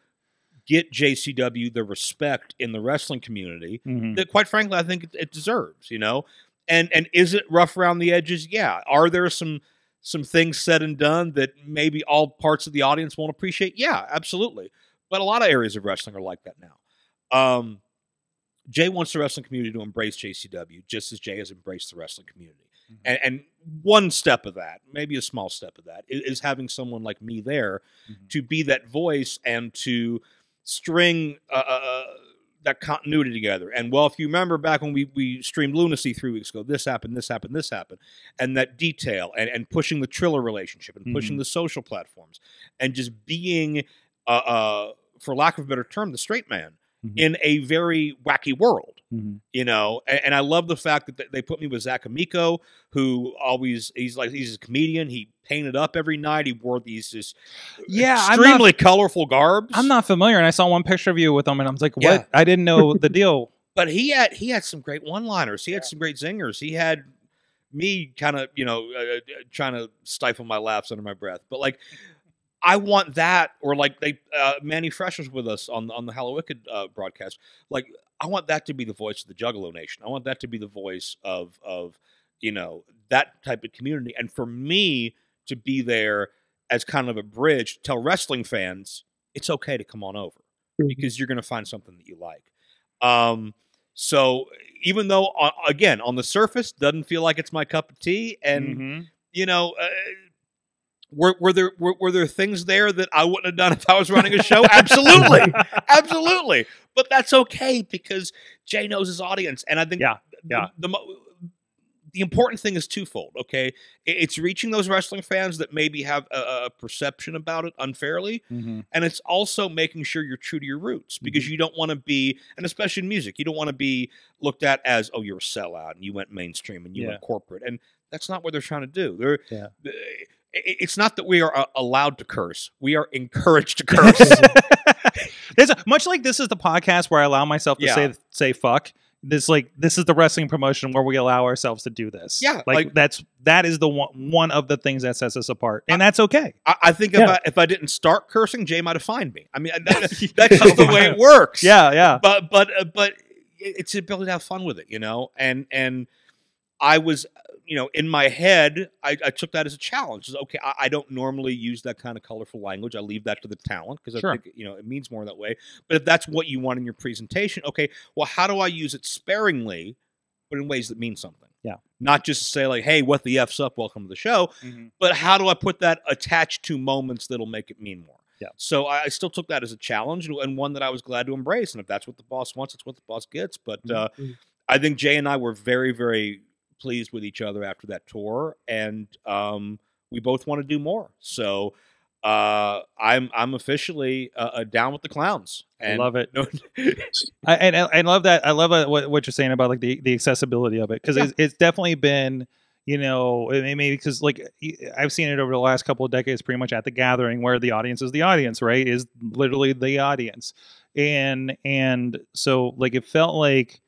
get JCW the respect in the wrestling community Mhm. that, quite frankly, I think it, it deserves. You know, and and is it rough around the edges? Yeah. Are there some some things said and done that maybe all parts of the audience won't appreciate? Yeah, absolutely. But a lot of areas of wrestling are like that now. Um, Jay wants the wrestling community to embrace JCW just as Jay has embraced the wrestling community. And, and one step of that, maybe a small step of that, is, is having someone like me there Mhm. to be that voice and to string uh, uh, that continuity together. And well, if you remember back when we, we streamed Lunacy three weeks ago, this happened, this happened, this happened, and that detail and, and pushing the Triller relationship and pushing the social platforms and just being, uh, uh, for lack of a better term, the straight man Mhm. in a very wacky world Mhm. you know and, and i love the fact that they put me with zach amico who always he's like he's a comedian he painted up every night he wore these just Yeah, I'm not- extremely colorful garbs I'm not familiar, and I saw one picture of you with him, and I was like, "What? Yeah. I didn't know the deal." but he had he had some great one liners he had some great zingers he had me kind of you know uh, uh, trying to stifle my laughs under my breath but like I want that, or like they uh, Mannie Fresh was with us on on the Hallowicked uh, broadcast. Like I want that to be the voice of the Juggalo Nation. I want that to be the voice of of you know that type of community, and for me to be there as kind of a bridge to tell wrestling fans it's okay to come on over Mhm. because you're going to find something that you like. Um, so even though uh, again on the surface doesn't feel like it's my cup of tea, and Mhm. you know, uh, were were there were, were there things there that I wouldn't have done if I was running a show? Absolutely, absolutely. But that's okay because Jay knows his audience, and I think Yeah, the- yeah. the, mo- the important thing is twofold. Okay, it's reaching those wrestling fans that maybe have a, a perception about it unfairly, Mhm. and it's also making sure you're true to your roots because Mm-hmm. you don't want to be, and especially in music, you don't want to be looked at as, oh, you're a sellout and you went mainstream and you Yeah. went corporate, and that's not what they're trying to do. They're, Yeah. th- i- it's not that we are uh, allowed to curse; we are encouraged to curse. There's a, much like this is the podcast where I allow myself to Yeah. say say fuck. This like this is the wrestling promotion where we allow ourselves to do this. Yeah, like, like- that's that is the one one of the things that sets us apart, and that's okay. I, I think if I if I didn't start cursing, Jay might have fined me. I mean, that, that's just the way it works. Yeah, yeah. but but uh, but it's the ability to have fun with it, you know. And and I was, you know, in my head, I, I took that as a challenge. It's, okay, I, I don't normally use that kind of colorful language. I leave that to the talent because I Sure. think you know it means more that way. But if that's what you want in your presentation, okay, well, how do I use it sparingly, but in ways that mean something? Yeah. Not just say like, "Hey, what the f's up? Welcome to the show." but how do I put that attached to moments that'll make it mean more? Yeah. So I I still took that as a challenge and- one that I was glad to embrace. And if that's what the boss wants, it's what the boss gets. But uh, Mhm. I think Jay and I were very, very pleased with each other after that tour, and um, we both want to do more. So uh, I'm I'm officially uh, uh, down with the clowns. I And love it. no- I, and I love that. I love what, what you're saying about like the, the accessibility of it because Yeah. it's, it's definitely been, you know, I mean, maybe because like I've seen it over the last couple of decades, pretty much at the gathering where the audience is the audience, right? Is literally the audience, and and so like it felt like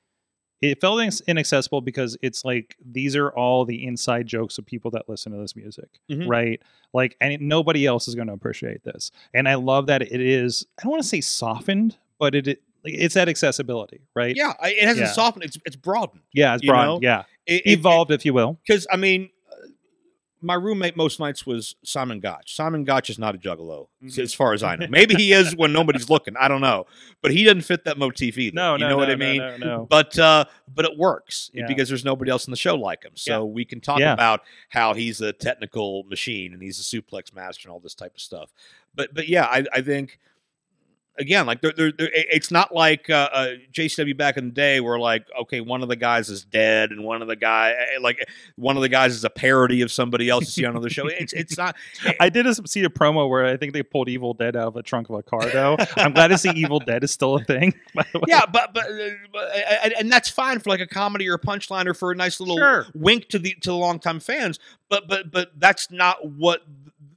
it felt inaccessible because it's like these are all the inside jokes of people that listen to this music, Mhm. right? Like, and nobody else is going to appreciate this. And I love that it is. I don't want to say softened, but it, it it's that accessibility, right? yeah, it hasn't Yeah. softened. It's it's broadened. yeah, it's broadened know? Yeah, It, evolved, if you will. because I mean, my roommate most nights was Simon Gotch. Simon Gotch is not a juggalo, Mhm. as far as I know. Maybe he is when nobody's looking. I don't know, but he doesn't fit that motif either. No, you no, know what no, I mean. No, no. But uh, but it works Yeah. because there's nobody else in the show like him. So we can talk Yeah. about how he's a technical machine and he's a suplex master and all this type of stuff. But but yeah, I, I think again, like they're, they're, they're, it's not like uh, uh, JCW back in the day where like okay, one of the guys is dead and one of the guy eh, like one of the guys is a parody of somebody else you see on another show. It's it's not. I did a- see a promo where I think they pulled Evil Dead out of the trunk of a car. Though I'm glad to see Evil Dead is still a thing. By the way. Yeah, but but, uh, but uh, and that's fine for like a comedy or a punchline or for a nice little Sure. wink to the to the longtime fans. But but but that's not what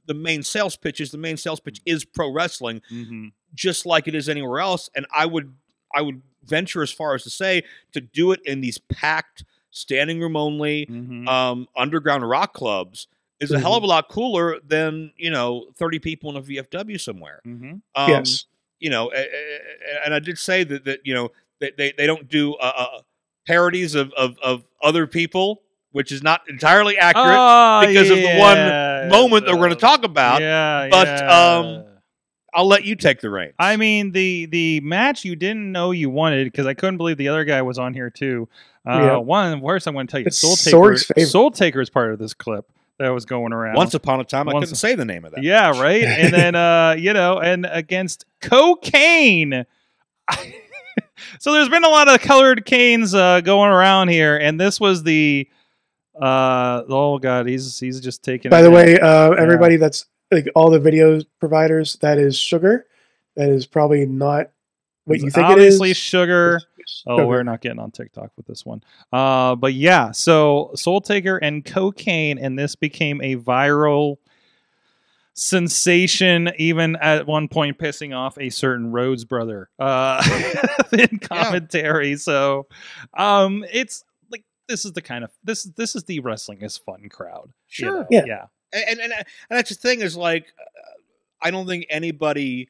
the main sales pitch is. The main sales pitch is pro wrestling, Mhm. just like it is anywhere else. And I would I would venture as far as to say to do it in these packed standing room only Mhm. um, underground rock clubs is a hell of a lot cooler than you know thirty people in a VFW somewhere. Mhm. Um, yes. you know, and I did say that that you know they they, they don't do uh, uh, parodies of, of of other people, which is not entirely accurate Oh, because of the one moment that we're going to talk about. Yeah, but, yeah. um, I'll let you take the reins. I mean the the match you didn't know you wanted because I couldn't believe the other guy was on here too. Uh, Yeah. One worse, I'm going to tell you, It's Soul Taker. Soul Taker is part of this clip that was going around. once upon a time, I couldn't say the name of that. Yeah, right. and then uh, you know, and against cocaine. so there's been a lot of colored canes uh, going around here, and this was the uh oh god, he's he's just taking. By it the in. way, uh, everybody that's like all the video providers, that is sugar. That is probably not what you think obviously it is. sugar. Oh, Sugar. we're not getting on TikTok with this one. Uh, but yeah, so Soul Taker and cocaine, and this became a viral sensation, even at one point pissing off a certain Rhodes brother uh, in commentary. So, um, it's like this is the kind of this this is the wrestling is fun crowd. you Sure. know? Yeah. yeah. and and, and that's the thing is like uh, I don't think anybody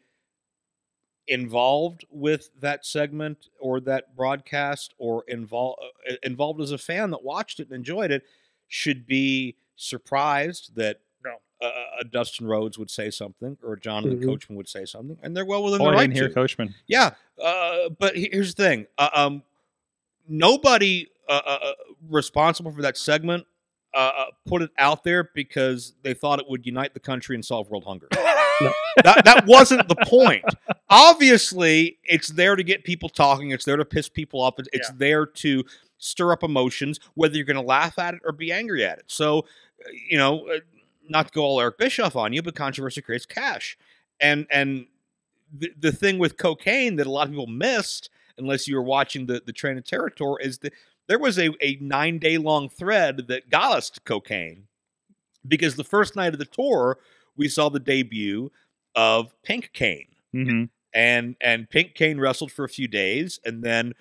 involved with that segment or that broadcast or involved involved as a fan that watched it and enjoyed it should be surprised that No. uh, a Dustin Rhodes would say something or a Jonathan Mhm. Coachman would say something, and they're well within Oh, their I right didn't hear to. Coachman. Yeah, uh, but here's the thing: uh, um, nobody uh, uh, uh, responsible for that segment uh, uh, put it out there because they thought it would unite the country and solve world hunger. that that wasn't the point. Obviously, it's there to get people talking. It's there to piss people off. It's, it's Yeah. there to stir up emotions, whether you're going to laugh at it or be angry at it. So, you know, uh, not to go all Eric Bischoff on you, but controversy creates cash. And and the, the thing with cocaine that a lot of people missed, unless you were watching the the Train of Terror tour, is that there was a, a nine day long thread that got us to cocaine because the first night of the tour we saw the debut of Pink Cane. Hmm and and Pink Cane wrestled for a few days, and then,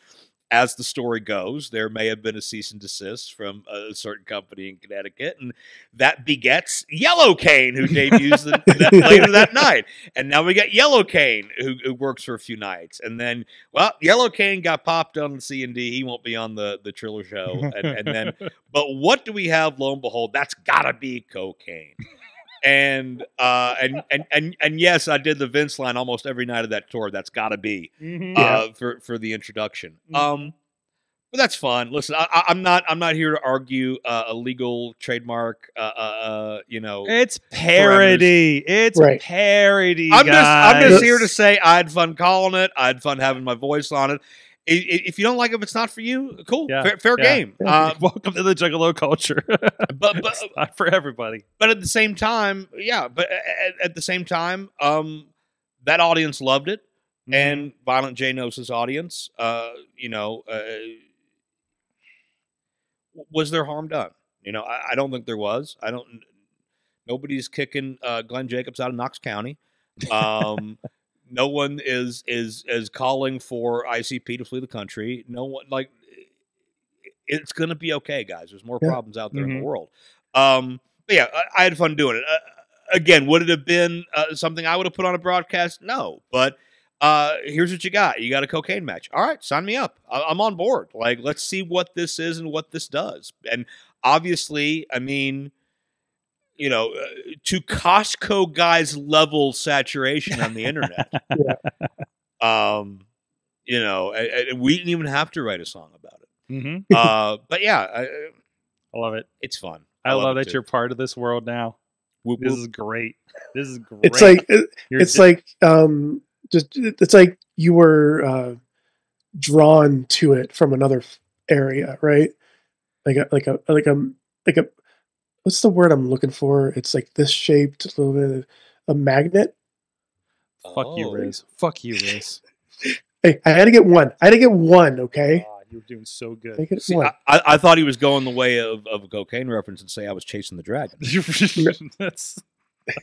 as the story goes, there may have been a cease and desist from a certain company in Connecticut, and that begets Yellow Cane, who debuts the, that, later that night, and now we got Yellow Cane, who, who works for a few nights, and then well, Yellow Cane got popped on the C and D, he won't be on the the Triller show, and, and then but what do we have? Lo and behold, that's gotta be cocaine. And uh and, and and and yes, I did the Vince line almost every night of that tour. That's gotta be Mhm. uh for for the introduction. Um but that's fun. Listen, I, I- I'm not I'm not here to argue uh, a legal trademark. Uh, uh, uh, you know, It's parody. It's Right. parody. I'm just I'm just here to say I had fun calling it. I had fun having my voice on it. I- I- If you don't like it, if it's not for you, cool, Yeah, fair, fair yeah. game. Uh, Welcome to the Juggalo culture. but but it's not for everybody. but at the same time, yeah. But at, at the same time, um, that audience loved it, Mm-hmm. and Violent J knows his audience. Uh, you know, uh, was there harm done? You know, I, I don't think there was. I don't. Nobody's kicking uh, Glenn Jacobs out of Knox County. Um, no one is is is calling for ICP to flee the country. No one like it's going to be okay, guys. There's more Yeah. problems out there in Mhm. the world. Um, but yeah, I, I had fun doing it. Uh, again, would it have been uh, something I would have put on a broadcast? No, but uh, here's what you got. You got a cocaine match. All right, sign me up. I- I'm on board. Like, let's see what this is and what this does. And obviously, I mean, you know, uh, to Costco guys level saturation on the internet. Um, you know, and, and we didn't even have to write a song about it. hmm Uh, but yeah, I, I love it. it's fun. I, love, it that too. you're part of this world now. Whoop, This whoop. is great. This is great. It's like it- You're it's di- like um just it's like you were uh drawn to it from another area, right? Like a like a like a like a what's the word I'm looking for? It's like this shaped a little bit a magnet. fuck you, Oh. Riz. Fuck you, Riz. Hey, I had to get one. I had to get one, okay? God, you're doing so I had good. to get See. I, I, I thought he was going the way of, of a cocaine reference and say I was chasing the dragon. That's. I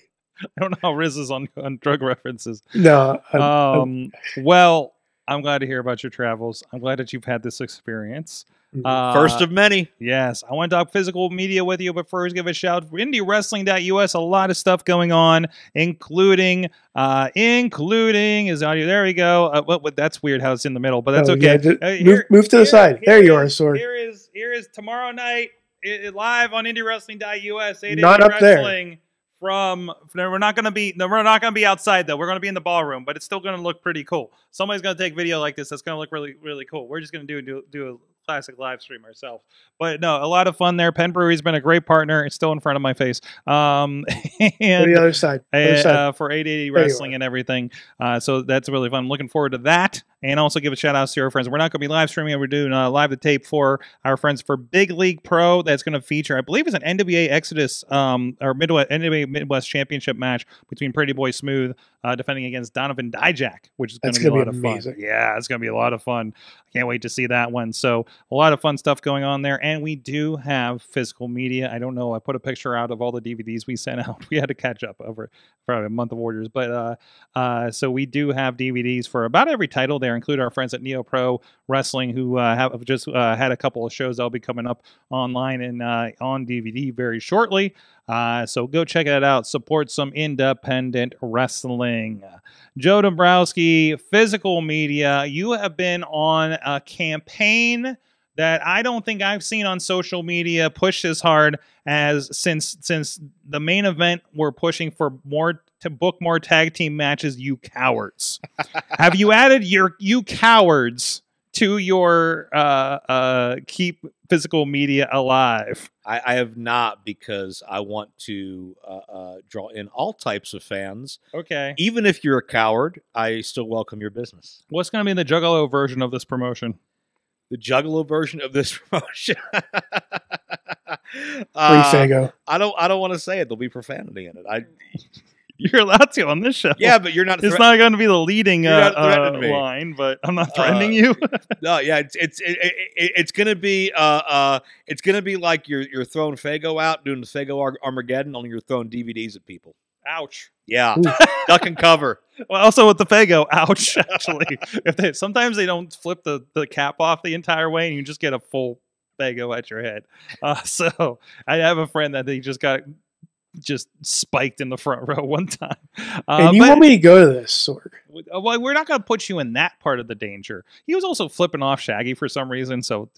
don't know how Riz is on, on drug references. no, I'm- I'm- Um, well, I'm glad to hear about your travels. I'm glad that you've had this experience. Uh, First of many. Yes, I want to talk physical media with you, but first give a shout IndieWrestling.us. A lot of stuff going on, including, uh, including is audio. There we go. Uh, what, what, that's weird how it's in the middle, but that's Oh, okay. yeah, ju- Uh, move, here- move to the here- side. here There you are, is- Sword. Here is here is tomorrow night i- i- live on IndieWrestling.us. It is Not up there. From we're not going to be no, we're not going to be outside though. We're going to be in the ballroom, but it's still going to look pretty cool. Somebody's going to take video like this. That's going to look really really cool. We're just going to do do do a classic live stream ourselves. But no, a lot of fun there. Penn Brewery's been a great partner. It's still in front of my face. Um, Go and the other side. Other side. uh, for 880 you wrestling and everything. Uh, so that's really fun. I'm looking forward to that. And also give a shout out to our friends. We're not going to be live streaming. We're doing uh, live the tape for our friends for Big League Pro. That's going to feature, I believe, it's an NWA Exodus um, or Midwest NWA Midwest Championship match between Pretty Boy Smooth uh, defending against Donovan Dijak, which is going to be a lot be of amazing. fun. Yeah, it's going to be a lot of fun. I can't wait to see that one. So a lot of fun stuff going on there. And we do have physical media. I don't know. I put a picture out of all the DVDs we sent out. We had to catch up over probably a month of orders. But uh, uh, so we do have DVDs for about every title there, include our friends at Neo Pro Wrestling, who uh, have just uh, had a couple of shows that'll be coming up online and uh, on DVD very shortly. Uh, so go check that out. Support some independent wrestling. Joe Dombrowski, physical media. You have been on a campaign that I don't think I've seen on social media push as hard as since since the main event we're pushing for more to book more tag team matches. You cowards, have you added your you cowards to your uh, uh, keep physical media alive? I, I have not because I want to uh, uh, draw in all types of fans. Okay, Even if you're a coward, I still welcome your business. what's going to be the Juggalo version of this promotion? The Juggalo version of this promotion. Free Uh, I don't. I don't want to say it. There'll be profanity in it. I. You're allowed to on this show. Yeah, but you're not. It's not going to be the leading uh, uh, line, but I'm not threatening Uh, you. No, yeah, it's it's it, it, it- it's gonna be uh uh it's gonna be like you're you're throwing Faygo out doing the Faygo Ar- Armageddon, only you're throwing DVDs at people. Ouch. Yeah, Ooh. duck and cover. Well, also with the Faygo, ouch. Actually, if they sometimes they don't flip the the cap off the entire way, and you just get a full Faygo at your head. Uh, so I have a friend that they just got just spiked in the front row one time. Uh, and you but- want me to go to this, Sorg? Uh, Well, we're not going to put you in that part of the danger. He was also flipping off Shaggy for some reason, so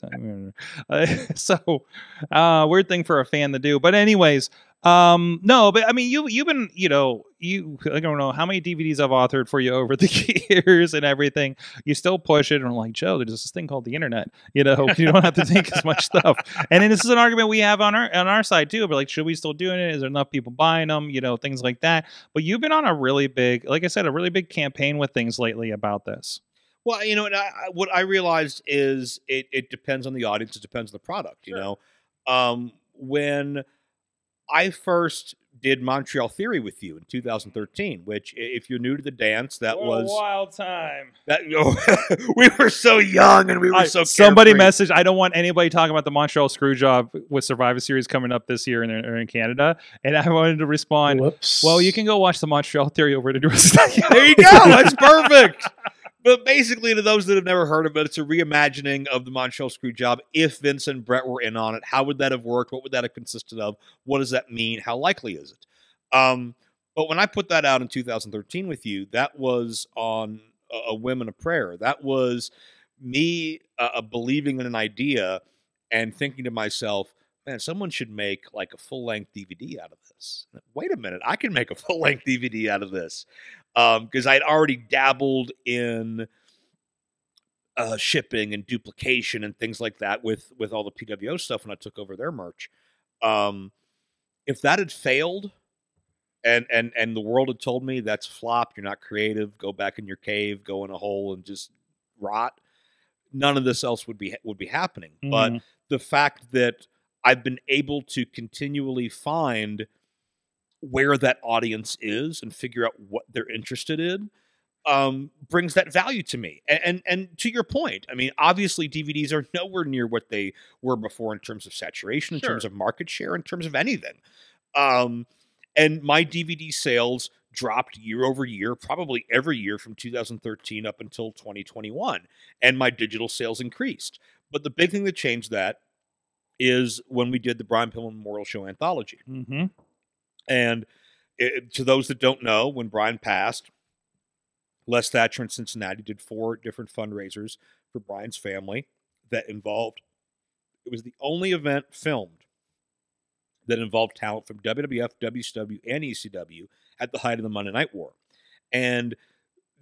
uh, so uh, weird thing for a fan to do. But anyways, um, no, but I mean, you you've been you know you I don't know how many DVDs I've authored for you over the years and everything. You still push it, and I'm like Joe, there's this thing called the internet. You know, you don't have to think as much stuff. And then this is an argument we have on our on our side too. But like, should we still doing it? Is there enough people buying them? You know, things like that. But you've been on a really big, like I said, a really big campaign with things lately about this. Well, you know, and I, I- what I realized is it, it depends on the audience. It depends on the product. You Sure. know, um, when I first did Montreal Theory with you in 2013, which if you're new to the dance, that was wild time. that. Oh, we were so young and we were so. somebody carefree. messaged. I don't want anybody talking about the Montreal Screwjob with Survivor Series coming up this year in, in Canada, and I wanted to respond. Whoops. Well, you can go watch the Montreal Theory over at There you go. That's perfect. But basically, to those that have never heard of it, it's a reimagining of the Montreal Screw Job. If Vince and Bret were in on it, how would that have worked? What would that have consisted of? What does that mean? How likely is it? Um, but when I put that out in 2013 with you, that was on a, a whim and a prayer. That was me uh, uh, believing in an idea and thinking to myself, man, someone should make like a full length DVD out of this. Wait a minute, I can make a full length DVD out of this because I'd already dabbled in uh, shipping and duplication and things like that with with all the PWO stuff when I took over their merch. Um, if that had failed, and and and the world had told me that's flop, you're not creative, go back in your cave, go in a hole, and just rot. None of this else would be would be happening. But Mhm. the fact that I've been able to continually find where that audience is and figure out what they're interested in um, brings that value to me. And, and and to your point, I mean, obviously DVDs are nowhere near what they were before in terms of saturation, in terms of market share, in terms of anything. Um, and my DVD sales dropped year over year, probably every year from 2013 up until 2021, and my digital sales increased. But the big thing that changed that is when we did the Brian Pillman Memorial Show anthology. Mhm. And it, to those that don't know, when Brian passed, Les Thatcher in Cincinnati did four different fundraisers for Brian's family that involved. It was the only event filmed that involved talent from WWF, WCW, and ECW at the height of the Monday Night War, and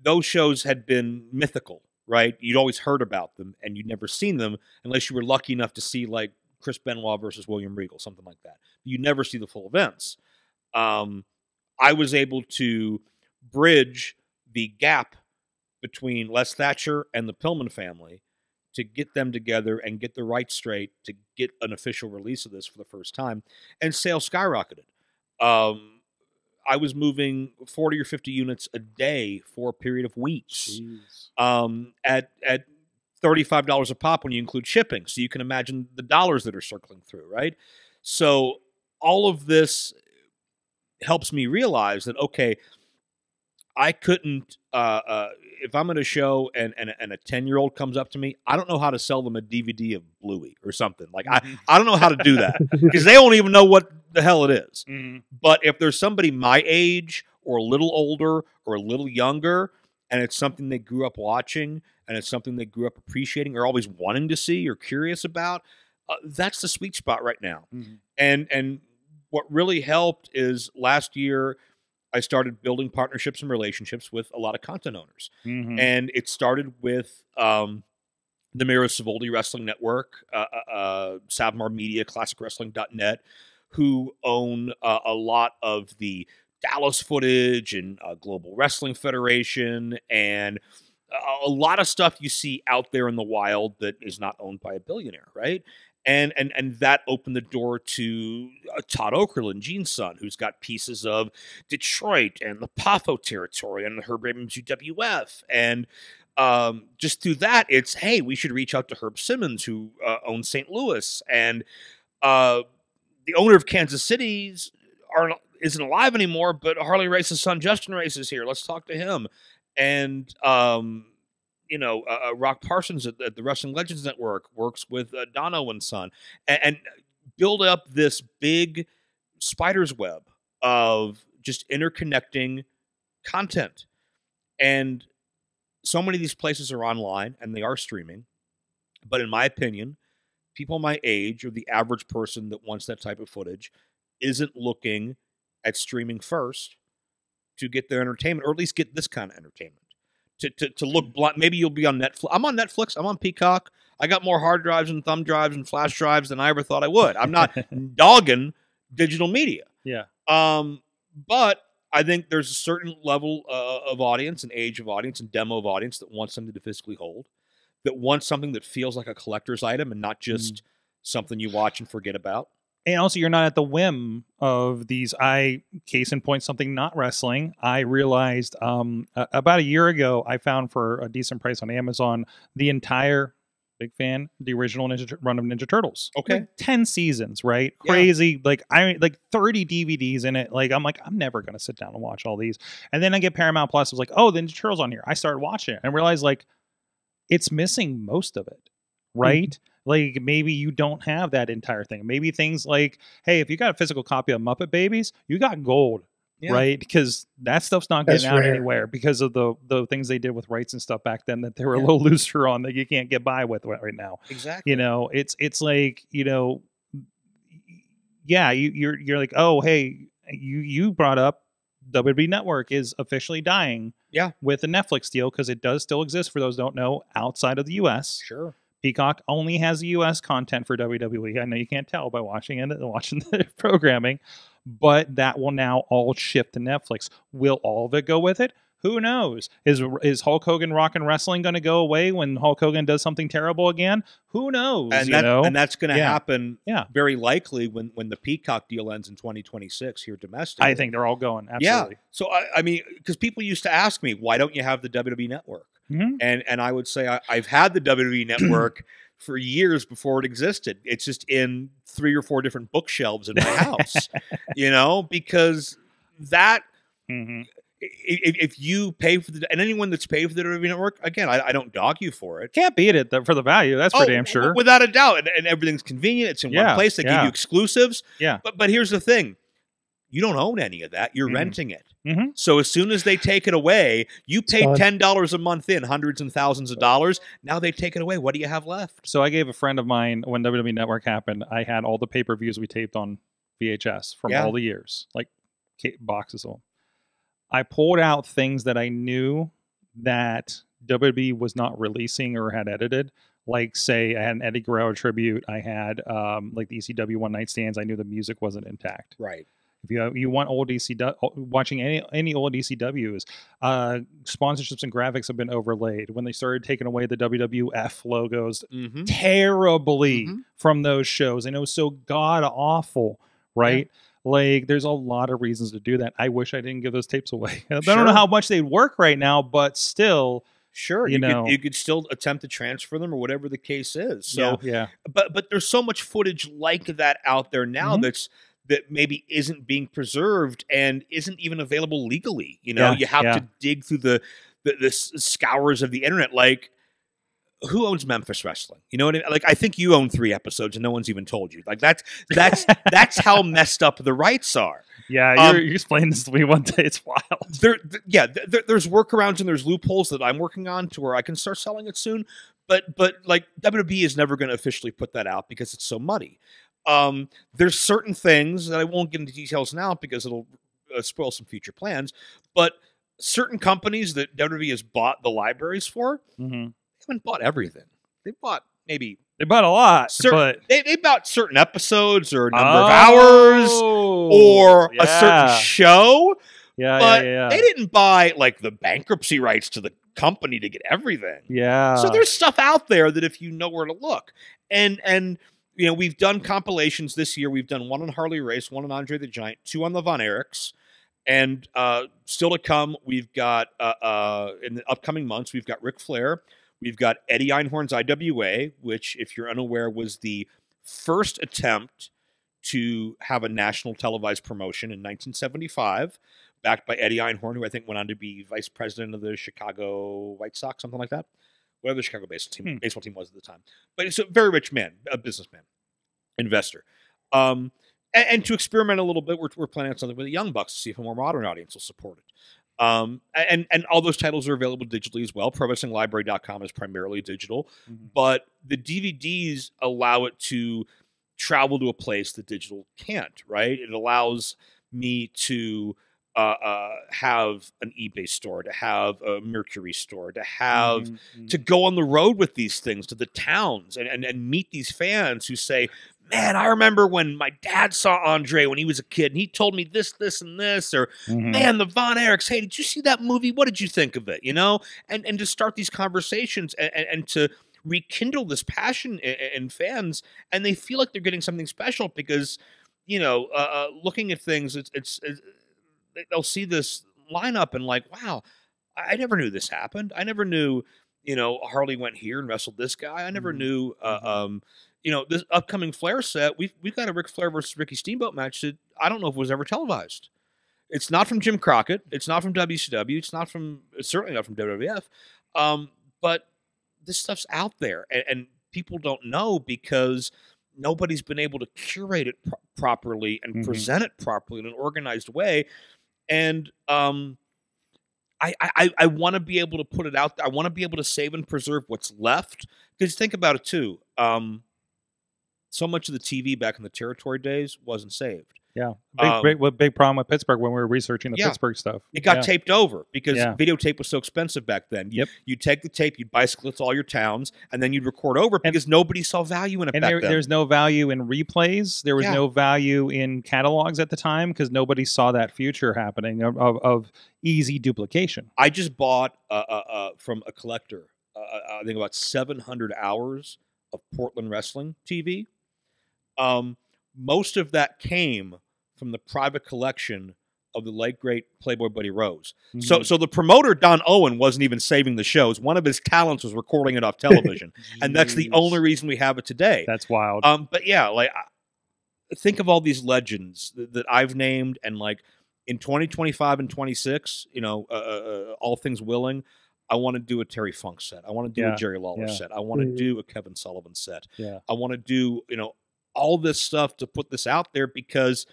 those shows had been mythical, right? You'd always heard about them, and you'd never seen them unless you were lucky enough to see like Chris Benoit versus William Regal, something like that. You never see the full events. Um, I was able to bridge the gap between Les Thatcher and the Pillman family to get them together and get the rights straight to get an official release of this for the first time, and sales skyrocketed. Um, I was moving 40 or 50 units a day for a period of weeks um, at at thirty five dollars a pop when you include shipping. So you can imagine the dollars that are circling through, right? So all of this helps me realize that okay, I couldn't uh, uh, if I'm at a show and and, and a ten year old comes up to me, I don't know how to sell them a DVD of Bluey or something. Like I I don't know how to do that because they don't even know what the hell it is. Mhm. But if there's somebody my age or a little older or a little younger, and it's something they grew up watching and it's something they grew up appreciating or always wanting to see or curious about, uh, that's the sweet spot right now. Mhm. And and what really helped is last year I started building partnerships and relationships with a lot of content owners Mhm. and it started with um, the Mira Savoldi Wrestling Network, uh, uh, uh, Savmar Media, ClassicWrestling.net, who own uh, a lot of the Dallas footage and uh, Global Wrestling Federation and a lot of stuff you see out there in the wild that is not owned by a billionaire, right? And and and that opened the door to uh, Todd Okerlund, Gene's son, who's got pieces of Detroit and the Poffo territory and the Herb Abrams UWF. And um, just through that, it's hey, we should reach out to Herb Simmons, who uh, owns St. Louis, and uh, the owner of Kansas City's aren't isn't alive anymore, but Harley Race's son Justin Race is here. Let's talk to him. And um, you know, uh, uh, Rock Parsons at, the Wrestling Legends Network works with uh, Dono and Son, and, and build up this big spider's web of just interconnecting content. And so many of these places are online and they are streaming. But in my opinion, people my age or the average person that wants that type of footage isn't looking at streaming first to get their entertainment, or at least get this kind of entertainment. To, to, to look blind, maybe you'll be on Netflix. I'm on Netflix. I'm on Peacock. I got more hard drives and thumb drives and flash drives than I ever thought I would. I'm not dogging digital media. Yeah. Um, but I think there's a certain level uh, of audience and age of audience and demo of audience that wants something to physically hold, that wants something that feels like a collector's item and not just something you watch and forget about. And also you're not at the whim of these i case in point something not wrestling. I realized um a- about a year ago i found for a decent price on amazon the entire big fan the original ninja run of ninja turtles. Okay. Like 10 seasons right? Yeah. crazy. Like i like 30 dvds in it. Like i'm like i'm never gonna sit down and watch all these. And then i get paramount plus. I was like oh the ninja turtles on here. I started watching it. And realized like it's missing most of it right like maybe you don't have that entire thing maybe things like hey if you got a physical copy of muppet babies you got gold Yeah. right because that stuff's not That's getting out rare. anywhere because of the the things they did with rights and stuff back then that they were Yeah. a little looser on that you can't get by with right now Exactly. you know it's it's like you know yeah, you, you're you're like, oh, hey, you you brought up WWE Network is officially dying. Yeah. with the Netflix deal because it does still exist for those who don't know outside of the U.S. Sure. Peacock only has U.S. content for WWE. I know you can't tell by watching it, and watching the programming, but that will now all shift to Netflix. Will all of it go with it? Who knows? Is is Hulk Hogan Rock and Wrestling going to go away when Hulk Hogan does something terrible again? Who knows? And, you that, know? and that's going to Yeah. happen Yeah. very likely when, when the Peacock deal ends in 2026 here domestically. I think they're all going. Absolutely. Yeah. So I, I mean, because people used to ask me, why don't you have the WWE network? Mhm. And and I would say I, I've had the WWE network for years before it existed. It's just in three or four different bookshelves in my house, you know, because that Mhm. if, if you pay for the and anyone that's paid for the WWE network, again, I, I don't dog you for it. Can't beat it for the value. That's for Oh, damn sure. without a doubt, and, and everything's convenient. It's in Yeah, one place. They give you exclusives. Yeah. But but here's the thing: you don't own any of that. You're Mhm. renting it. Mhm. So as soon as they take it away, you paid ten dollars a month in, hundreds and thousands of dollars. Now they take it away. What do you have left? So I gave a friend of mine when WWE Network happened. I had all the pay per views we taped on VHS from Yeah. all the years, like boxes of them. I pulled out things that I knew that WWE was not releasing or had edited. Like, say, I had an Eddie Guerrero tribute. I had um, like the ECW One Night Stands. I knew the music wasn't intact. Right. If you you want old DC watching any any old ECWs, uh, sponsorships and graphics have been overlaid. When they started taking away the WWF logos, Mm-hmm. terribly Mhm. from those shows, and it was so god awful, right? Like, there's a lot of reasons to do that. I wish I didn't give those tapes away. I don't Sure. know how much they'd work right now, but still, Sure. You You, know. could, you could still attempt to transfer them or whatever the case is. So, yeah, yeah. but but there's so much footage like that out there now Mhm. that's that maybe isn't being preserved and isn't even available legally. You know, Yeah, you have yeah. to dig through the, the the scours of the internet. Like, who owns Memphis Wrestling? You know what I mean? Like, I think you own three episodes and no one's even told you. Like, that's that's that's how messed up the rights are. Yeah, Um, you're, you explained this to me one day. It's wild. There, th- yeah, th- there, there's workarounds and there's loopholes that I'm working on to where I can start selling it soon. But but like WWE is never going to officially put that out because it's so muddy. Um, there's certain things that I won't get into details now because it'll uh, spoil some future plans. But certain companies that WWE has bought the libraries for hmm haven't bought everything. They bought maybe They bought a lot, Cer- but they, they bought certain episodes or a number of hours Oh, or a certain show. Yeah, but yeah, yeah. they didn't buy like the bankruptcy rights to the company to get everything. yeah. So there's stuff out there that if you know where to look, and and you know we've done compilations this year. We've done one on Harley Race, one on Andre the Giant, two on the Von Erichs, and uh, still to come. We've got uh, uh, in the upcoming months. We've got Ric Flair. We've got Eddie Einhorn's IWA, which, if you're unaware, was the first attempt to have a national televised promotion in 1975, backed by Eddie Einhorn, who I think went on to be vice president of the Chicago White Sox, something like that. Whatever the Chicago baseball team, Hmm. baseball team was at the time. But he's a very rich man, a businessman, investor. Um, and, and to experiment a little bit, we're, we're planning on something with the Young Bucks to see if a more modern audience will support it. Um, and and all those titles are available digitally as well. ProWrestlingLibrary.com is primarily digital, Mhm. but the DVDs allow it to travel to a place that digital can't. Right? It allows me to uh, uh, have an eBay store, to have a Mercari store, to have Mhm, mhm. to go on the road with these things to the towns and, and, and meet these fans who say, Man, I remember when my dad saw Andre when he was a kid and he told me this, this, and this, or Mhm. man, the Von Erichs, hey, did you see that movie? What did you think of it? You know, and and to start these conversations and, and, and to rekindle this passion in, in fans, and they feel like they're getting something special because, you know, uh, uh, looking at things, it's, it's it's they'll see this lineup and like, wow, I never knew this happened. I never knew, you know, Harley went here and wrestled this guy. I never Mhm. knew, uh, Mhm. um, you know, this upcoming Flair set. We've we've got a Ric Flair versus Ricky Steamboat match that I don't know if it was ever televised. It's not from Jim Crockett. It's not from WCW. It's not from. It's certainly not from WWF. Um, but this stuff's out there, and, and people don't know because nobody's been able to curate it pro- properly and Mhm. present it properly in an organized way. And um, I I, I want to be able to put it out. I want to be able to save and preserve what's left. Because think about it too. Um, so much of the TV back in the territory days wasn't saved. Yeah, big, Um, big, what big problem with Pittsburgh when we were researching the Yeah. Pittsburgh stuff. It got yeah. taped over because Yeah. videotape was so expensive back then. You, Yep. You'd take the tape, you'd bicycle it to all your towns, and then you'd record over And- because nobody saw value in it And back there, then. there's no value in replays. There was no value in catalogs at the time because nobody saw that future happening of, of, of easy duplication. I just bought uh, uh, uh, from a collector, I think about 700 hours of Portland wrestling TV. Um, most of that came from the private collection of the late great Playboy Buddy Rose. So, Mm-hmm. so the promoter Don Owen wasn't even saving the shows. One of his talents was recording it off television, and that's the only reason we have it today. That's wild. Um, but yeah, like think of all these legends that, that I've named, and like in 2025 and 26, you know, uh, uh, uh, all things willing, I want to do a Terry Funk set. I want to do Yeah, a Jerry Lawler yeah. set. I want to Mhm. do a Kevin Sullivan set. yeah. I want to do, you know, all this stuff to put this out there because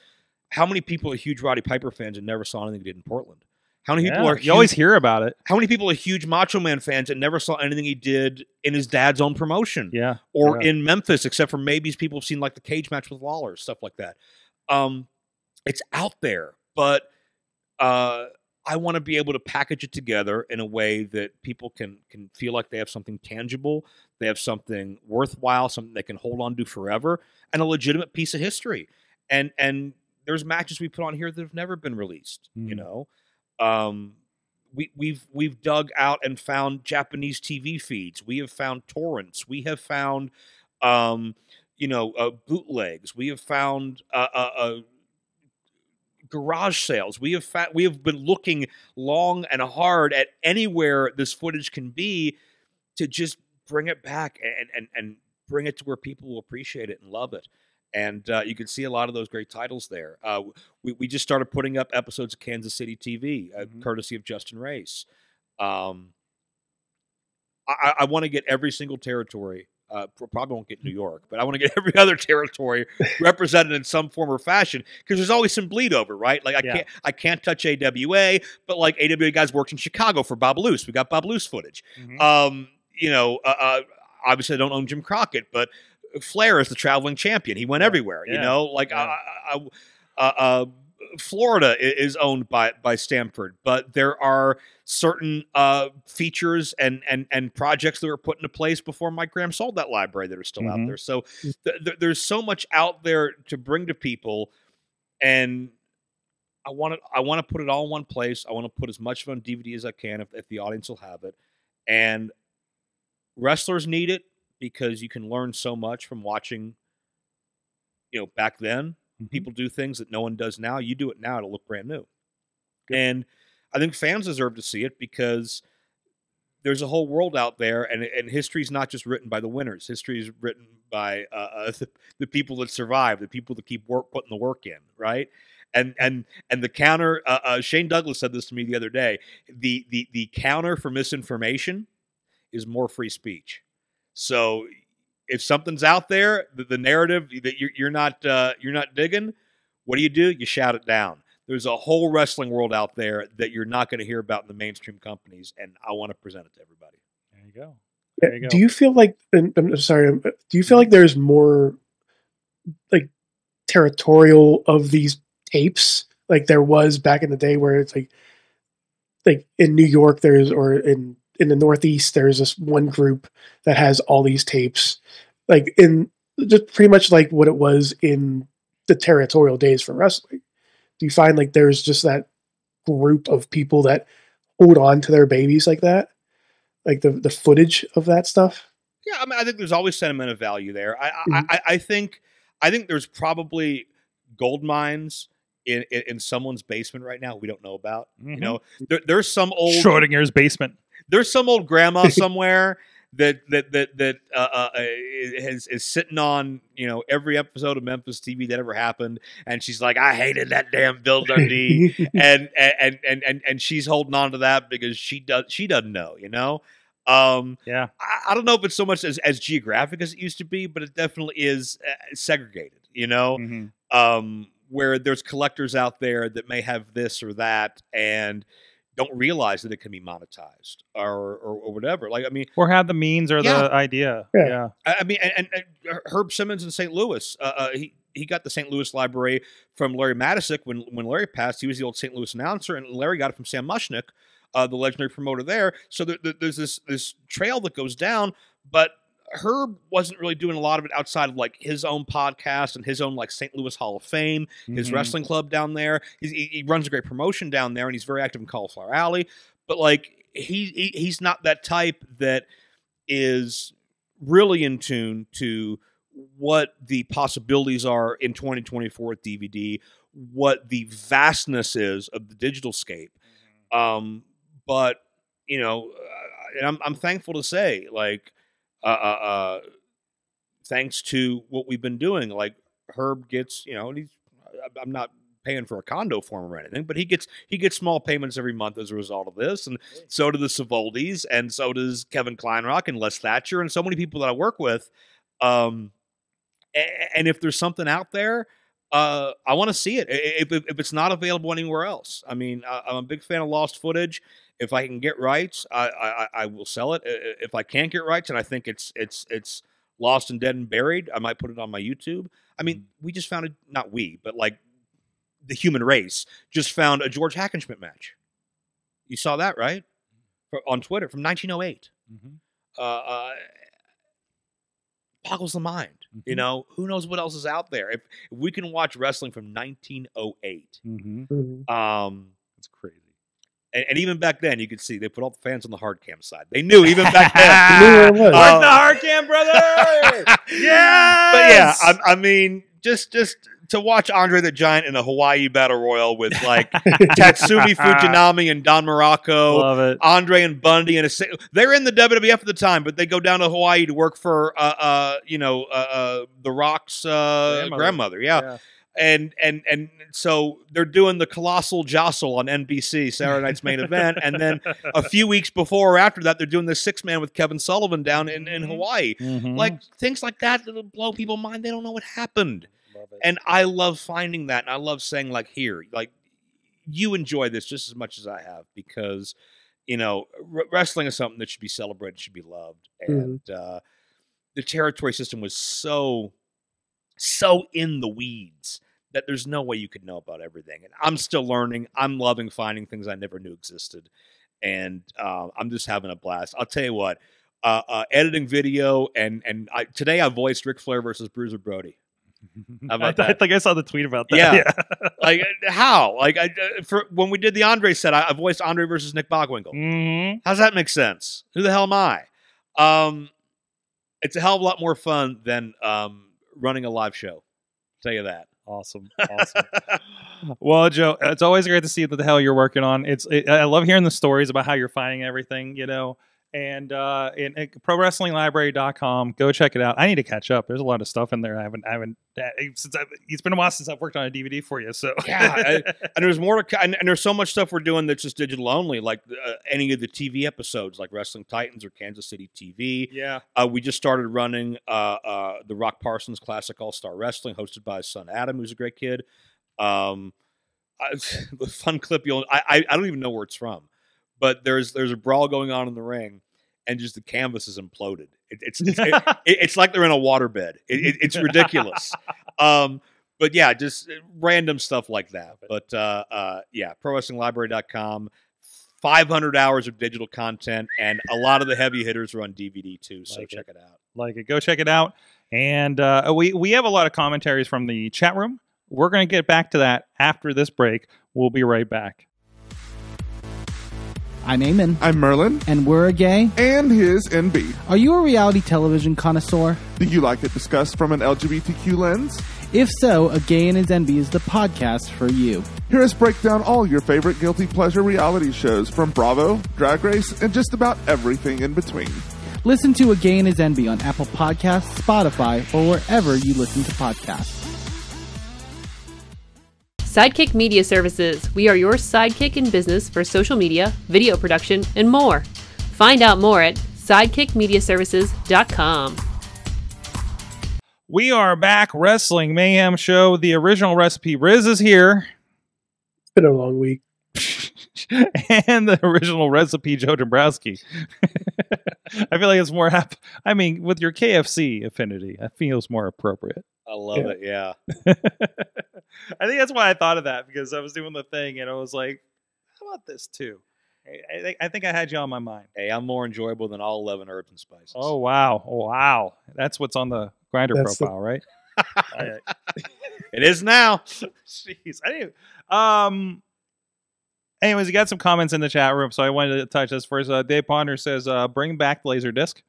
how many people are huge Roddy Piper fans and never saw anything he did in Portland? How many people Yeah, are you always hear about it. how many people are huge Macho Man fans and never saw anything he did in his dad's own promotion? Yeah. or Yeah. in Memphis, except for maybe people have seen like the cage match with Lawler, stuff like that. Um, it's out there, but uh, I want to be able to package it together in a way that people can can feel like they have something tangible, they have something worthwhile, something they can hold on to forever, and a legitimate piece of history. And and there's matches we put on here that have never been released. You Mm. know, um, we, we've we've dug out and found Japanese TV feeds. We have found torrents. We have found, um, you know, uh, bootlegs. We have found uh, uh, uh, garage sales. We have fa- we have been looking long and hard at anywhere this footage can be to just bring it back and and and bring it to where people will appreciate it and love it. And uh, you can see a lot of those great titles there. Uh, we, we just started putting up episodes of Kansas City TV, uh, Mhm. courtesy of Justin Race. Um, I, I want to get every single territory. Uh, probably won't get New York, but I want to get every other territory represented in some form or fashion because there's always some bleed over, right? Like I Yeah. can't I can't touch AWA, but like AWA guys worked in Chicago for Bob Luce. We got Bob Luce footage. Mhm. Um, you know, uh, uh, obviously I don't own Jim Crockett, but Flair is the traveling champion. He went Yeah. everywhere. You Yeah. know, like Yeah. I, I, uh, uh, Florida is owned by by Stanford, but there are certain uh, features and and and projects that were put into place before Mike Graham sold that library that are still out Mhm. there. So th- th- there's so much out there to bring to people, and I want to I want to put it all in one place. I want to put as much of it on DVD as I can if, if the audience will have it, and wrestlers need it because you can learn so much from watching. You know, back then Mhm. people do things that no one does now. You do it now, it'll look brand new. And I think fans deserve to see it because there's a whole world out there, and and history's not just written by the winners. History is written by uh, uh, the, the people that survive, the people that keep work putting the work in, right? And and and the counter. Uh, uh, Shane Douglas said this to me the other day. The the the counter for misinformation is more free speech. So if something's out there, the, the narrative that you're, you're not uh, you're not digging, what do you do? You shout it down. There's a whole wrestling world out there that you're not going to hear about in the mainstream companies, and I want to present it to everybody. There you go. There you go. Do you feel like? and I'm sorry. um, Do you feel like there's more, like, territorial of these tapes, like there was back in the day, where it's like, like in New York, there's or in in the Northeast, there's this one group that has all these tapes, like in just pretty much like what it was in the territorial days for wrestling. Do you find like there's just that group of people that hold on to their babies like that? like the the footage of that stuff. Yeah, I mean, I think there's always sentimental value there. I, I, Mhm. I, I think, I think there's probably gold mines in, in in someone's basement right now we don't know about. You Mhm. know, there, there's some old Schrodinger's basement. There's some old grandma somewhere that that that that uh, uh, uh, is is sitting on you know every episode of Memphis TV that ever happened, and she's like, I hated that damn Bill Dundee, and and and and and she's holding on to that because she does she doesn't know, you know. Um, Yeah. I, I don't know if it's so much as, as geographic as it used to be, but it definitely is uh, segregated, you know Mhm. um, where there's collectors out there that may have this or that, and don't realize that it can be monetized or or, or whatever. Like I mean, or have the means or Yeah. the idea. Yeah. Yeah. I I mean, and, and, and Herb Simmons in St. Louis, uh, uh, he he got the St. Louis library from Larry Matysik when when Larry passed. He was the old St. Louis announcer, and Larry got it from Sam Muchnick, uh, the legendary promoter there. So there, there- there's this this trail that goes down, but Herb wasn't really doing a lot of it outside of like his own podcast and his own like St. Louis Hall of Fame, his Mhm. wrestling club down there. He's, he, he runs a great promotion down there, and he's very active in Cauliflower Alley. But like he, he he's not that type that is really in tune to what the possibilities are in 2024 with DVD, what the vastness is of the digital scape. Um, but you know, and I'm I'm thankful to say, like, uh, uh, uh, thanks to what we've been doing, like Herb gets, you know, and he's I- I'm not paying for a condo for him or anything, but he gets he gets small payments every month as a result of this, and so do the Savoldis, and so does Kevin Kleinrock and Les Thatcher, and so many people that I work with. Um, and if there's something out there, uh, I want to see it. I- i- If, if, if it's not available anywhere else, I mean, I'm a big fan of lost footage. If I can get rights, I, I, I- I will sell it. I- I- If I can't get rights, and I think it's it's it's lost and dead and buried, I might put it on my YouTube. I mean, we just found it. Not we, but like the human race just found a George Hackenschmidt match. You saw that, right? For- On Twitter from 1908 Mhm. uh, uh, boggles the mind. You Mhm. know, who knows what else is out there? If, if we can watch wrestling from 1908, Mhm. Mhm. um, It's crazy. And, and even back then, you could see they put all the fans on the hard cam side. They knew even back then. You knew where it was. Uh, Work the hard cam, brother. yeah, but yeah, I, I mean, just just to watch Andre the Giant in a Hawaii battle royal with like Tatsumi Fujinami and Don Muraco. Love it. Andre and Bundy and a, they're in the WWF at the time, but they go down to Hawaii to work for uh, uh you know uh, uh the Rock's uh, Grandmother. grandmother. Yeah. And and and so they're doing the colossal jostle on NBC Saturday night's main event, and then a few weeks before or after that, they're doing this six man with Kevin Sullivan down in in Mhm. Hawaii. Mhm. Like things like that that'll blow people mind. They don't know what happened. And I love finding that. And I love saying, like, here, like, you enjoy this just as much as I have because, you know, r- wrestling is something that should be celebrated, should be loved. And uh, the territory system was so, so in the weeds that there's no way you could know about everything. And I'm still learning. I'm loving finding things I never knew existed. And uh, I'm just having a blast. I'll tell you what. Uh, uh, editing video and and I, today I voiced Ric Flair versus Bruiser Brody. I, I that? think I saw the tweet about that. Yeah. like uh, how? Like I, uh, for when we did the Andre set, I, I voiced Andre versus Nick Bockwinkel. hmm How's that make sense? Who the hell am I? Um, it's a hell of a lot more fun than um, running a live show. tell you that. Awesome. Awesome. well, Joe, it's always great to see what the hell you're working on. It's it, I love hearing the stories about how you're finding everything, you know. And uh in, in prowrestlinglibrary.com, go check it out. I need to catch up. There's a lot of stuff in there. I haven't I haven't uh, since I've, it's been a while since I've worked on a DVD for you. So Yeah, I- and there's more to, and, and there's so much stuff we're doing that's just digital only, like uh, any of the TV episodes, like Wrestling Titans or Kansas City TV. yeah. Uh, we just started running uh, uh, the Rock Parsons Classic All Star Wrestling, hosted by his son Adam, who's a great kid. Um, I, the fun clip you'll I I don't even know where it's from, but there's there's a brawl going on in the ring, and just the canvas is imploded. It, it's it's, it- it- it's like they're in a waterbed. It, it, it's ridiculous. um, but yeah, just uh, random stuff like that. But uh, uh, yeah, ProWrestlingLibrary.com. 500 hours of digital content, and a lot of the heavy hitters are on DVD too. So Like it. check it out. like it. Go check it out. And uh, we we have a lot of commentaries from the chat room. We're going to get back to that after this break. We'll be right back. I'm Eamon, I'm Merlin, and we're a gay. and his NB. Are you a reality television connoisseur? Do you like it discussed from an LGBTQ lens? If so, A Gay and His Envy is the podcast for you. Hear us break down all your favorite guilty pleasure reality shows from Bravo, Drag Race, and just about everything in between. Listen to A Gay and His Envy on Apple Podcasts, Spotify, or wherever you listen to podcasts. Sidekick Media Services. We are your sidekick in business for social media, video production, and more. Find out more at sidekickmediaservices.com. We are back, Wrestling Mayhem Show. The original recipe. Riz is here. It's been a long week. and the original recipe Joe Dombrowski. I feel like it's more apt. I mean, with your KFC affinity, it feels more appropriate. I love Yeah. it. Yeah. I think that's why I thought of that because I was doing the thing and I was like, how about this too? I, I think I think I had you on my mind. Hey, I'm more enjoyable than all 11 herbs and spices. Oh wow, oh, wow! That's what's on the grinder That's the- profile, right? It is now. Jeez, I didn't. Um. Anyways, you got some comments in the chat room, so I wanted to touch this first. Uh, Dave Ponder says, uh, "Bring back the laser disc."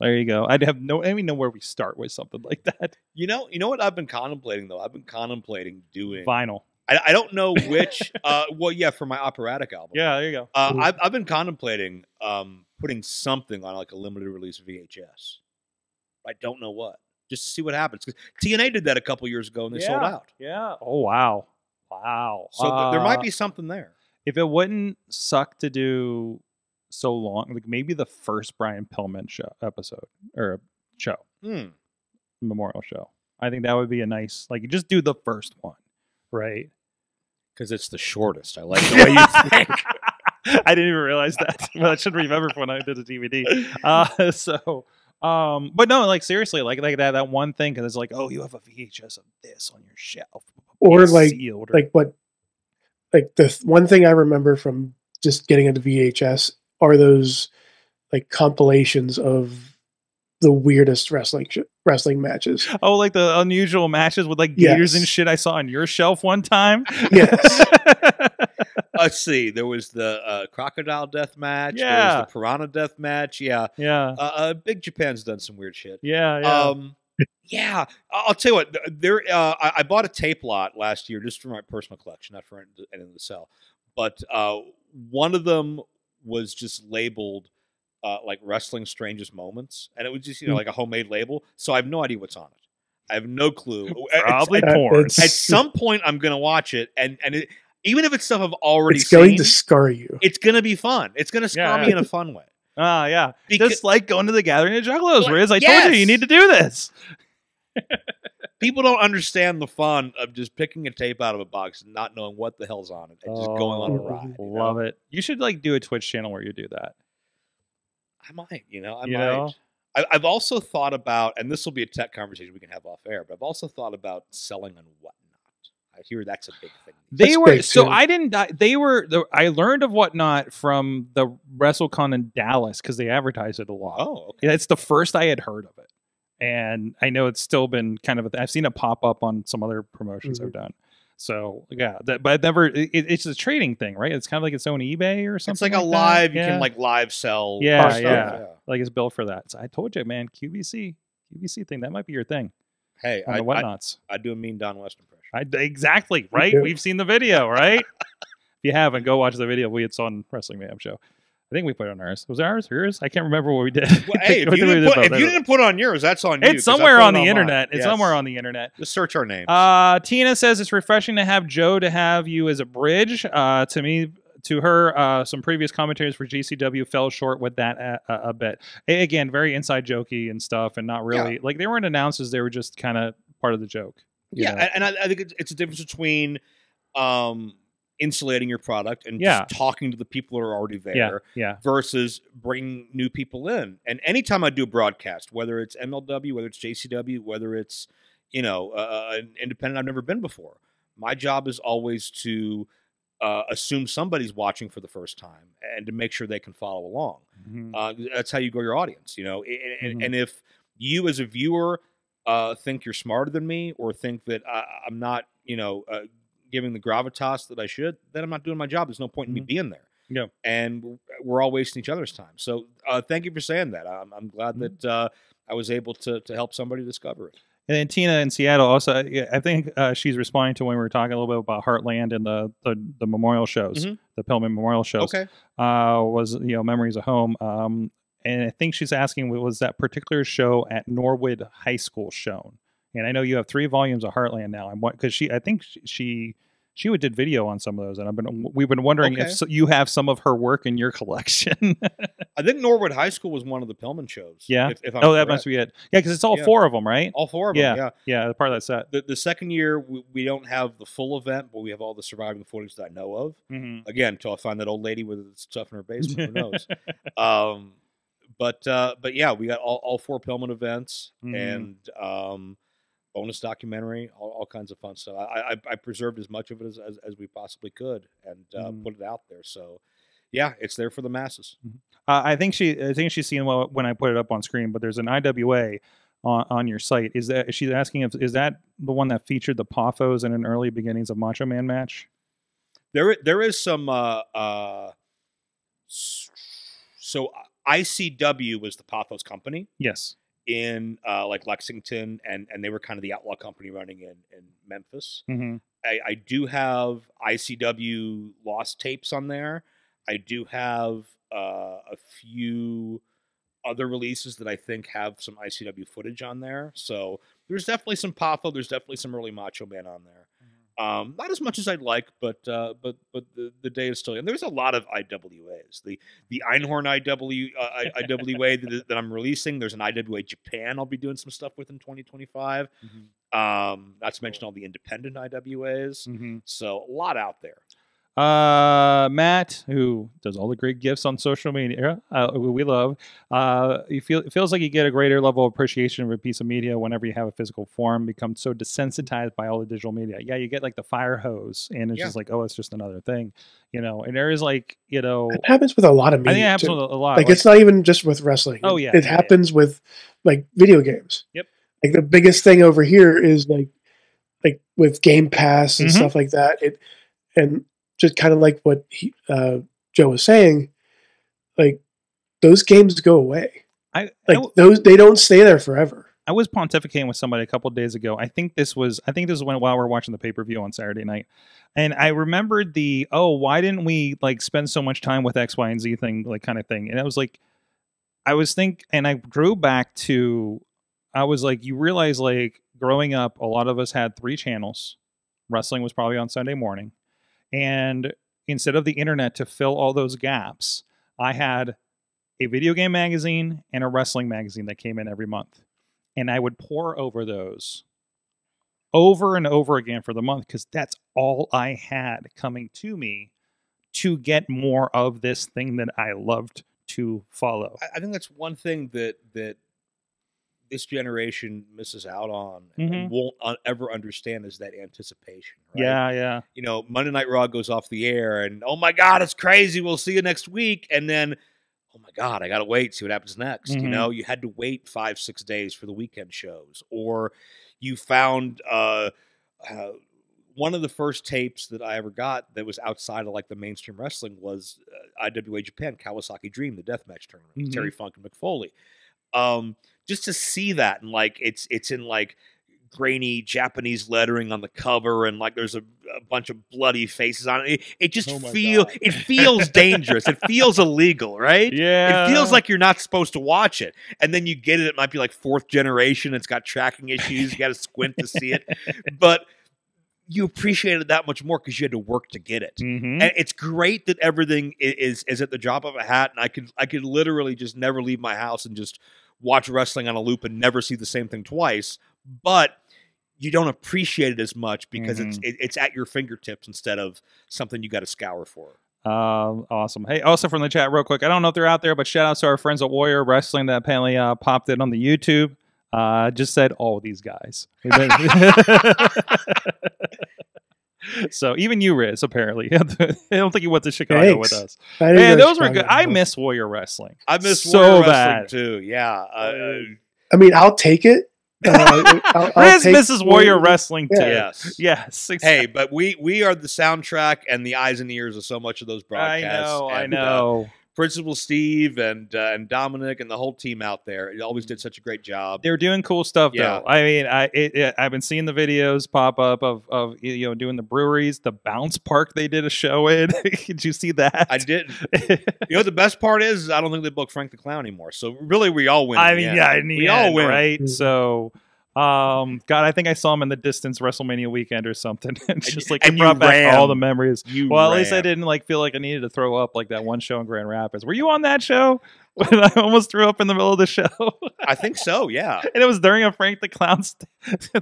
There you go. I'd have no. I mean, know where we start with something like that. You know, you know what I've been contemplating though. I've been contemplating doing. Vinyl. I, I don't know which. uh, well, yeah, for my operatic album. Yeah, there you go. Uh, I've I've been contemplating um putting something on like a limited release VHS. I don't know what. Just to see what happens. 'Cause TNA did that a couple years ago and they sold out. Yeah. Oh wow. Wow. So th- there might Uh, be something there. if it wouldn't suck to do so long, like maybe the first Brian Pillman show episode or show Hmm. memorial show. I think that would be a nice like just do the first one, right? Because it's the shortest. I like the way you think. I didn't even realize that. Well, I should remember when I did the DVD. Uh, so, um, but no, like seriously, like like that that one thing because it's like, oh, you have a VHS of this on your shelf, Or It's like sealed, or- like what like the th- one thing I remember from just getting into VHS are those like compilations of the weirdest wrestling sh- wrestling matches. oh, like the unusual matches with like gators and shit I saw on your shelf one time. Yes. Let's see. There was the uh, crocodile death match. There Yeah. was the piranha death match. Yeah. yeah, Uh, uh, Big Japan's done some weird shit. yeah, yeah. Um, yeah, I- I'll tell you what. There, uh, I, I bought a tape lot last year just for my personal collection, not for any- anything to sell. But uh, one of them was just labeled uh, like wrestling strangest moments, and it was just you know Hmm. like a homemade label. So I have no idea what's on it. I have no clue. Probably Uh, porn. it's- At some point, I'm gonna watch it, and and it, even if it's stuff I've already it's going to scar you. it's gonna be fun. It's gonna scar Yeah, me yeah. in a fun way. Ah, yeah. Because- Just like going to the gathering of Juggalos, Well, Riz. I told you, you need to do this. People don't understand the fun of just picking a tape out of a box and not knowing what the hell's on it and just going on a Oh, ride. you know? Love it. You should like do a Twitch channel where you do that. I might, you know, I You might. know? I, I've also thought about, and this will be a tech conversation we can have off air, but I've also thought about selling on whatnot. I hear that's a big thing. They That's were so too. I didn't. die- They were. The, I learned of whatnot from the WrestleCon in Dallas because they advertise it a lot. Oh, okay. Yeah, it's the first I had heard of it, and I know it's still been kind of. I've seen it pop up on some other promotions I've mm-hmm. done. So yeah, that, but I've never. It, it's a trading thing, right? It's kind of like its own eBay or something. It's like a that. live, you can like live sell. Yeah, stuff, yeah. like it's built for that. So I told you, man, QVC, QVC thing that might be your thing Hey, on I, the whatnots. I do a mean Don West impression. I, exactly right. We've seen the video, right? if you haven't, go watch the video. We had saw on Wrestling Mayhem show. I think we put it on ours. Was it ours? Yours? I can't remember what we did. Well, hey, if you, did we didn't put, about if you didn't put on yours, that's on you. 'cause it's somewhere on the mine. internet. It's Yes. somewhere on the internet. Just search our names. Uh, Tina says it's refreshing to have Joe to have you as a bridge. Uh, to me, to her, uh, some previous commentaries for GCW fell short with that a, a, a bit. A- again, very inside jokey and stuff, and not really like they weren't announcers. They were just kind of part of the joke. yeah, know? and I, I think it's, it's a difference between um, insulating your product and Yeah. just talking to the people who are already there. yeah, yeah, versus bringing new people in. And anytime I do a broadcast, whether it's MLW, whether it's JCW, whether it's you know uh, an independent I've never been before, my job is always to uh, assume somebody's watching for the first time and to make sure they can follow along. Mhm. Uh, that's how you grow your audience, you know. And, Mhm. and if you as a viewer uh, think you're smarter than me or think that I, I'm not, you know, uh, giving the gravitas that I should, then I'm not doing my job. There's no point in me being there. Yeah. And we're- all wasting each other's time. So uh, thank you for saying that. I'm, I'm glad that uh, I was able to to help somebody discover it. And then Tina in Seattle also, I think uh, she's responding to when we were talking a little bit about Heartland and the the, the memorial shows, Mhm. the Pillman memorial shows. Okay. uh, was you know memories of home um, and i think she's asking was that particular show at norwood high school shown and i know you have three volumes of heartland now i'm because she i think she, she did video on some of those, and I've been we've been wondering Okay. if so, you have some of her work in your collection. I think Norwood High School was one of the Pillman shows. Yeah? If, if oh, that correct. must be it. Yeah, because it's all Yeah. four of them, right? all four of Yeah. them. Yeah. Yeah, the part of that set. The, the second year we, we don't have the full event, but we have all the surviving footage that I know of. Mm-hmm. Again, until I find that old lady with the stuff in her basement, who knows? um, but uh, but yeah, we got all, all four Pillman events Mhm. and um, bonus documentary, all, all kinds of fun stuff. I, I, I preserved as much of it as, as, as we possibly could and uh, Mhm. put it out there. So yeah, it's there for the masses. Uh, I think she, I think she's seen wh- when I put it up on screen. But there's an IWA on, on your site. Is that she's asking if is that the one that featured the Poffos in an early beginnings of Macho Man match? There, there is some. Uh, uh, so ICW was the Poffos company Yes. In uh, like Lexington, and and they were kind of the outlaw company running in in Memphis. Mm-hmm. I, I do have ICW lost tapes on there. I do have uh, a few other releases that I think have some ICW footage on there. So there's definitely some Poffo. There's definitely some early Macho Man on there. Um, not as much as I'd like, but uh, but but the, the day is still. And there's a lot of IWAs. The the Einhorn IW uh, IWA that, that I'm releasing. There's an IWA Japan. I'll be doing some stuff with in 2025. Um, not to mention all the independent IWAs. Mm-hmm. So a lot out there. Uh, Matt, who does all the great gifts on social media, uh, who we love. Uh, you feel it feels like you get a greater level of appreciation of a piece of media whenever you have a physical form. Become so desensitized by all the digital media. Yeah, you get like the fire hose, and it's Yeah. just like, oh, it's just another thing, you know. And there is like, you know, It happens with a lot of media. I media. think it happens too. with a lot. like, it's not even just with wrestling. Oh, yeah, it yeah, yeah. happens with like video games. Yep. Like the biggest thing over here is like like with Game Pass and Mhm. stuff like that. It and just kind of like what he, uh, Joe was saying, like those games go away. I, Like those, they don't stay there forever. I was pontificating with somebody a couple days ago. I think this was I think this was when while we are watching the pay per view on Saturday night, and I remembered the oh why didn't we like spend so much time with X Y and Z thing like kind of thing, and I was like, I was think and I drew back to I was like you realize like growing up a lot of us had three channels, wrestling was probably on Sunday morning, and instead of the internet to fill all those gaps, I had a video game magazine and a wrestling magazine that came in every month and I would pour over those over and over again for the month because that's all I had coming to me to get more of this thing that I loved to follow. I, think that's one thing that that this generation misses out on Mhm. and won't un- ever understand is that anticipation. Right? Yeah, yeah. you know, Monday Night Raw goes off the air, and oh my God, it's crazy. We'll see you next week, and then. Oh my God! I gotta wait. See what happens next. You Mhm. know, you had to wait five, six days for the weekend shows, or you found uh, uh, one of the first tapes that I ever got that was outside of like the mainstream wrestling was uh, IWA Japan Kawasaki Dream, the deathmatch tournament, Mhm. Terry Funk and Mick Foley. Um, just to see that and like it's it's in like grainy Japanese lettering on the cover and like there's a, a bunch of bloody faces on it. It, it just Oh feel God. it feels dangerous. it feels illegal, right? Yeah. It feels like you're not supposed to watch it. And then you get it, it might be like fourth generation. It's got tracking issues. You got to squint to see it. But you appreciate it that much more because you had to work to get it. Mhm. And it's great that everything is is at the drop of a hat, and I could I could literally just never leave my house and just watch wrestling on a loop and never see the same thing twice. But you don't appreciate it as much because it's it, it's at your fingertips instead of something you got to scour for. Um, awesome. Hey, also from the chat, real quick. I don't know if they're out there, but shout out to our friends at Warrior Wrestling that apparently uh, popped in on the YouTube. Uh, just said, "Oh, these guys." so even you, Riz, apparently, I don't think you went to Chicago with us. I Man, go to those were good. I miss Warrior Wrestling. I miss So Warrior bad. wrestling too. Yeah, uh, I mean, I'll take it. Uh, I'll, I'll Riz take misses Warrior Wrestling too. Yes. Yes. exactly. Hey, but we we are the soundtrack and the eyes and ears of so much of those broadcasts. I broadcasts. know. I and, uh, know. Principal Steve and uh, and Dominic and the whole team out there. It always did such a great job. They're doing cool stuff Yeah. though. I mean, I it, it, I've been seeing the videos pop up of of you know doing the breweries, the bounce park they did a show in. did you see that? I didn't. You know the best part is, is I don't think they book Frank the Clown anymore. So really, we all win. I mean, yeah, we end, all win. right? Mhm. So, Um, God, I think I saw him in the distance WrestleMania weekend or something. it's just like and it brought back all the memories. You Well, at least I didn't like feel like I needed to throw up like that one show in Grand Rapids. Were you on that show? When I almost threw up in the middle of the show, I think so. Yeah. and it was during a Frank the Clown. St-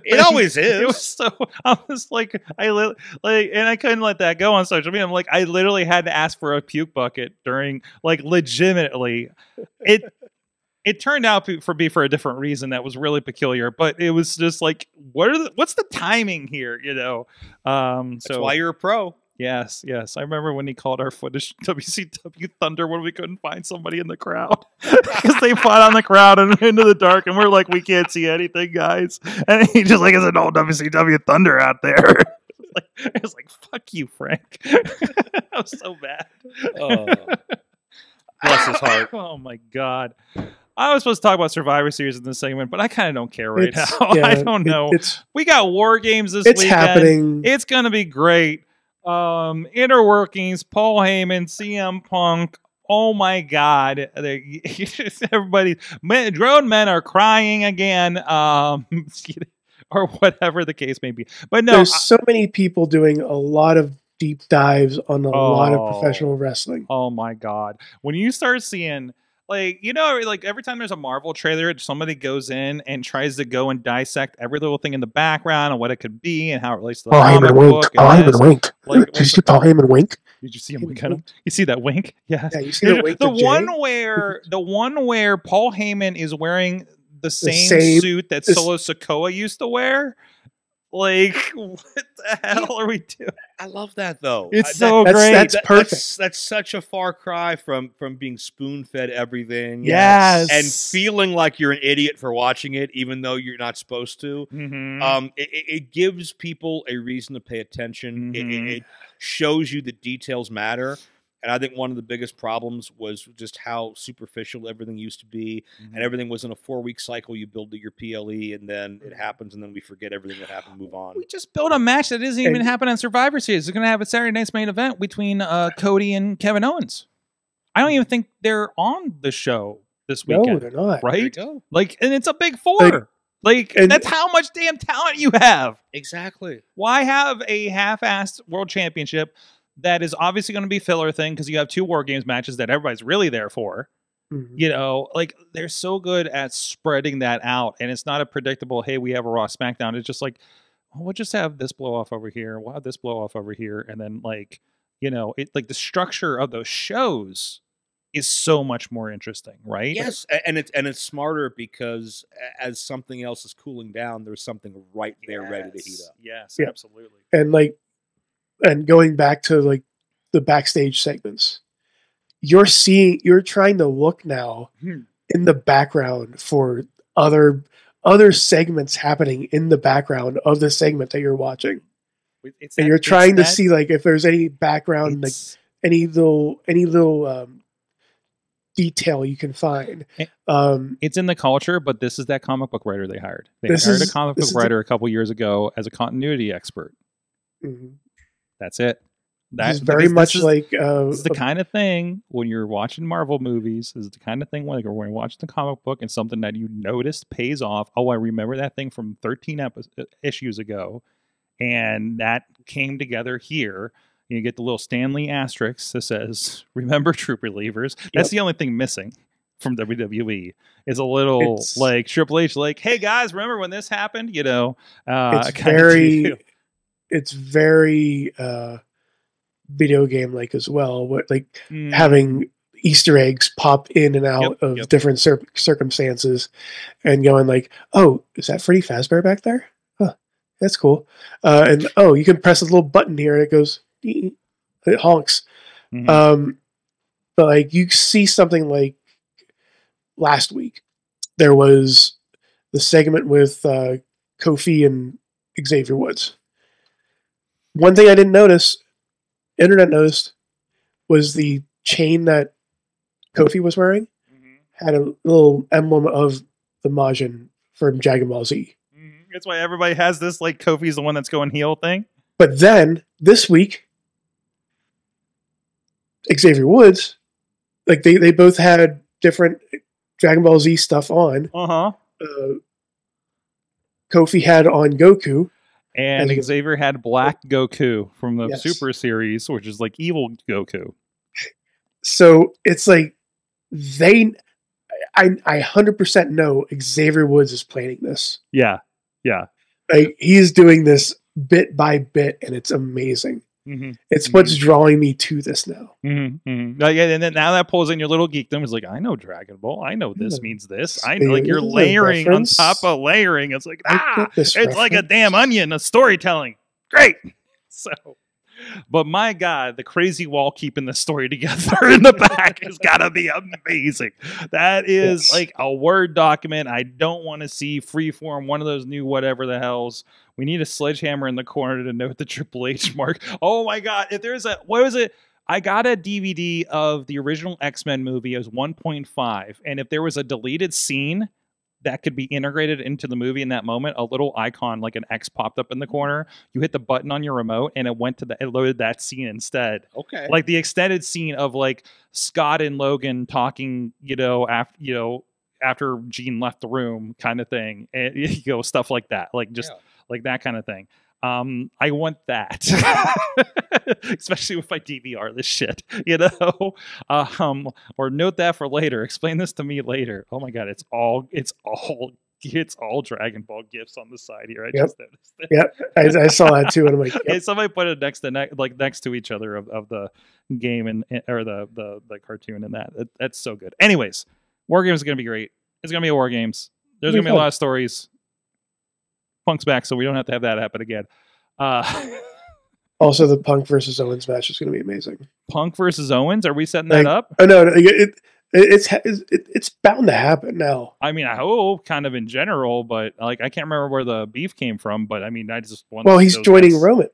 It always is. It was so. I was like, I li- like, and I couldn't let that go on social media. I'm like, I literally had to ask for a puke bucket during, like, legitimately. It it turned out for be for a different reason that was really peculiar, but it was just like, what are the, what's the timing here? You know, um, That's so why you're a pro. Yes, yes. I remember when he called our footage WCW Thunder when we couldn't find somebody in the crowd because they fought on the crowd and into the dark, and we're like, we can't see anything, guys. And he just like, "It's an old WCW Thunder out there." like, I was like, "Fuck you, Frank." I was so bad. Oh. Bless his heart. Oh my god. I was supposed to talk about Survivor Series in this segment, but I kind of don't care right It's- now. I don't it- know. it's we got War Games this week. it's weekend. happening. It's gonna be great. Um, inner workings, Paul Heyman, CM Punk. Oh my God! They, everybody, men, grown men are crying again. Um, or whatever the case may be. But no, There's I- so many people doing a lot of deep dives on a lot Oh. of professional wrestling. oh my God! When you start seeing. Like you know, like every time there's a Marvel trailer, somebody goes in and tries to go and dissect every little thing in the background and what it could be and how it relates to the Paul comic Heyman book. wink. this. Heyman wink. Like, Did you see Paul Heyman wink? Did you see him wink at him? You see that wink? Yes. Yeah, you see the wink the to Jey? one where the one where Paul Heyman is wearing the same, same- suit that Solo Sikoa used to wear. Like, what the hell are we doing? I love that though. It's I- so That's- great. that's that- perfect. That's, that's such a far cry from from being spoon fed everything. yes. And feeling like you're an idiot for watching it, even though you're not supposed to. Mhm. Um, it, it- it gives people a reason to pay attention. It- It, it shows you that details matter. And I think one of the biggest problems was just how superficial everything used to be, Mm-hmm. and everything was in a four week cycle. You build your PLE, and then it happens, and then we forget everything that happened, move on. we just built a match that doesn't even And- happen on Survivor Series. It's going to have a Saturday night's main event between uh, Cody and Kevin Owens. I don't even think they're on the show this weekend. No, they're not. Right? go. Like, and it's a big four. Like- like, and- that's how much damn talent you have. Exactly. Why have a half-assed world championship that is obviously going to be filler thing because you have two war games matches that everybody's really there for? Mhm. You know, like they're so good at spreading that out, and it's not a predictable. Hey, we have a Raw SmackDown. It's just like, oh, we'll just have this blow off over here. We'll have this blow off over here, and then like, you know, it like the structure of those shows is so much more interesting, right? Yes, and it's and it's smarter because as something else is cooling down, there's something right there ready to heat up. Yes, Yeah. absolutely. and like and going back to like the backstage segments you're seeing you're trying to look now Hmm. in the background for other other segments happening in the background of the segment that you're watching It's and that- you're trying to that- see like if there's any background like any little any little um detail you can find Eh. um it's in the culture, but this is that comic book writer they hired. They hired a comic book is the- writer a couple years ago as a continuity expert. mhm. That's it. That this very much is, like uh this is the kind of thing when you're watching Marvel movies. This is the kind of thing when, like, when you're watching the comic book and something that you noticed pays off. Oh, I remember that thing from 13 epi- uh, issues ago, and that came together here. You get the little Stan Lee asterisk that says "Remember True Believers." That's Yep. the only thing missing from WWE. Is a little It's- like Triple H, like, "Hey guys, remember when this happened?" You know, uh, it's very. It's very uh video game like as well what like Mm. having easter eggs pop in and out Yep, of yep. different cir- circumstances and going like oh is that freddy fazbear back there huh that's cool uh and oh you can press a little button here and it goes it honks Mhm. um but like you see something like last week there was the segment with uh kofi and xavier woods one thing i didn't notice internet noticed was the chain that kofi was wearing Mhm. had a little emblem of the majin from dragon ball z Mhm. That's why everybody has this like Kofi's the one that's going heel thing. but then this week xavier woods like they, they both had different dragon ball z stuff on Uh huh. uh, Kofi had on Goku. And Xavier had Black Goku from the Yes. Super Series, which is like evil Goku. So it's like they, I, I hundred percent know Xavier Woods is planning this. Yeah, yeah. Like he's doing this bit by bit, and it's amazing. Mm-hmm. It's what's drawing me to this now. Mm-hmm, mm-hmm. Like, and then now that pulls in your little geekdom is like, I know Dragon Ball. I know this means this. I know, like you're a layering on top of layering. It's like ah, it's like a damn onion of storytelling. Great. So, but my God, the crazy wall keeping the story together in the back has got to be amazing. That is Yes. like a word document. I don't want to see freeform, one of those new whatever the hells. We need a sledgehammer in the corner to note the Triple H mark. Oh my God. If there's a, what was it? I got a DVD of the original X Men movie. It was 1.5. And if there was a deleted scene that could be integrated into the movie in that moment, a little icon like an X popped up in the corner. You hit the button on your remote and it went to the, it loaded that scene instead. Okay. Like the extended scene of like Scott and Logan talking, you know, after, you know, after Jean left the room kind of thing. And you know, stuff like that. Like just Yeah. like that kind of thing. Um, I want that, especially if I DVR this shit, you know. Um, or note that for later. Explain this to me later. Oh my god, it's all, it's all, it's all Dragon Ball gifts on the side here. I Yep. just noticed it. Yep, I, I saw that too, and I'm like, yep. somebody put it next to ne- like next to each other of, of the game and or the the the cartoon and that. That- that's so good. Anyways, War Games is gonna be great. It's gonna be a War Games. There's gonna be a lot of stories. Punk's back, so we don't have to have that happen again. Uh, also the Punk versus Owens match is going to be amazing. Punk versus Owens. Are we setting that up? Oh no, no, it, it, it's it, it's bound to happen now. I mean, I hope kind of in general, but like I can't remember where the beef came from. But I mean, I just want. Well, he's joining guys- Roman.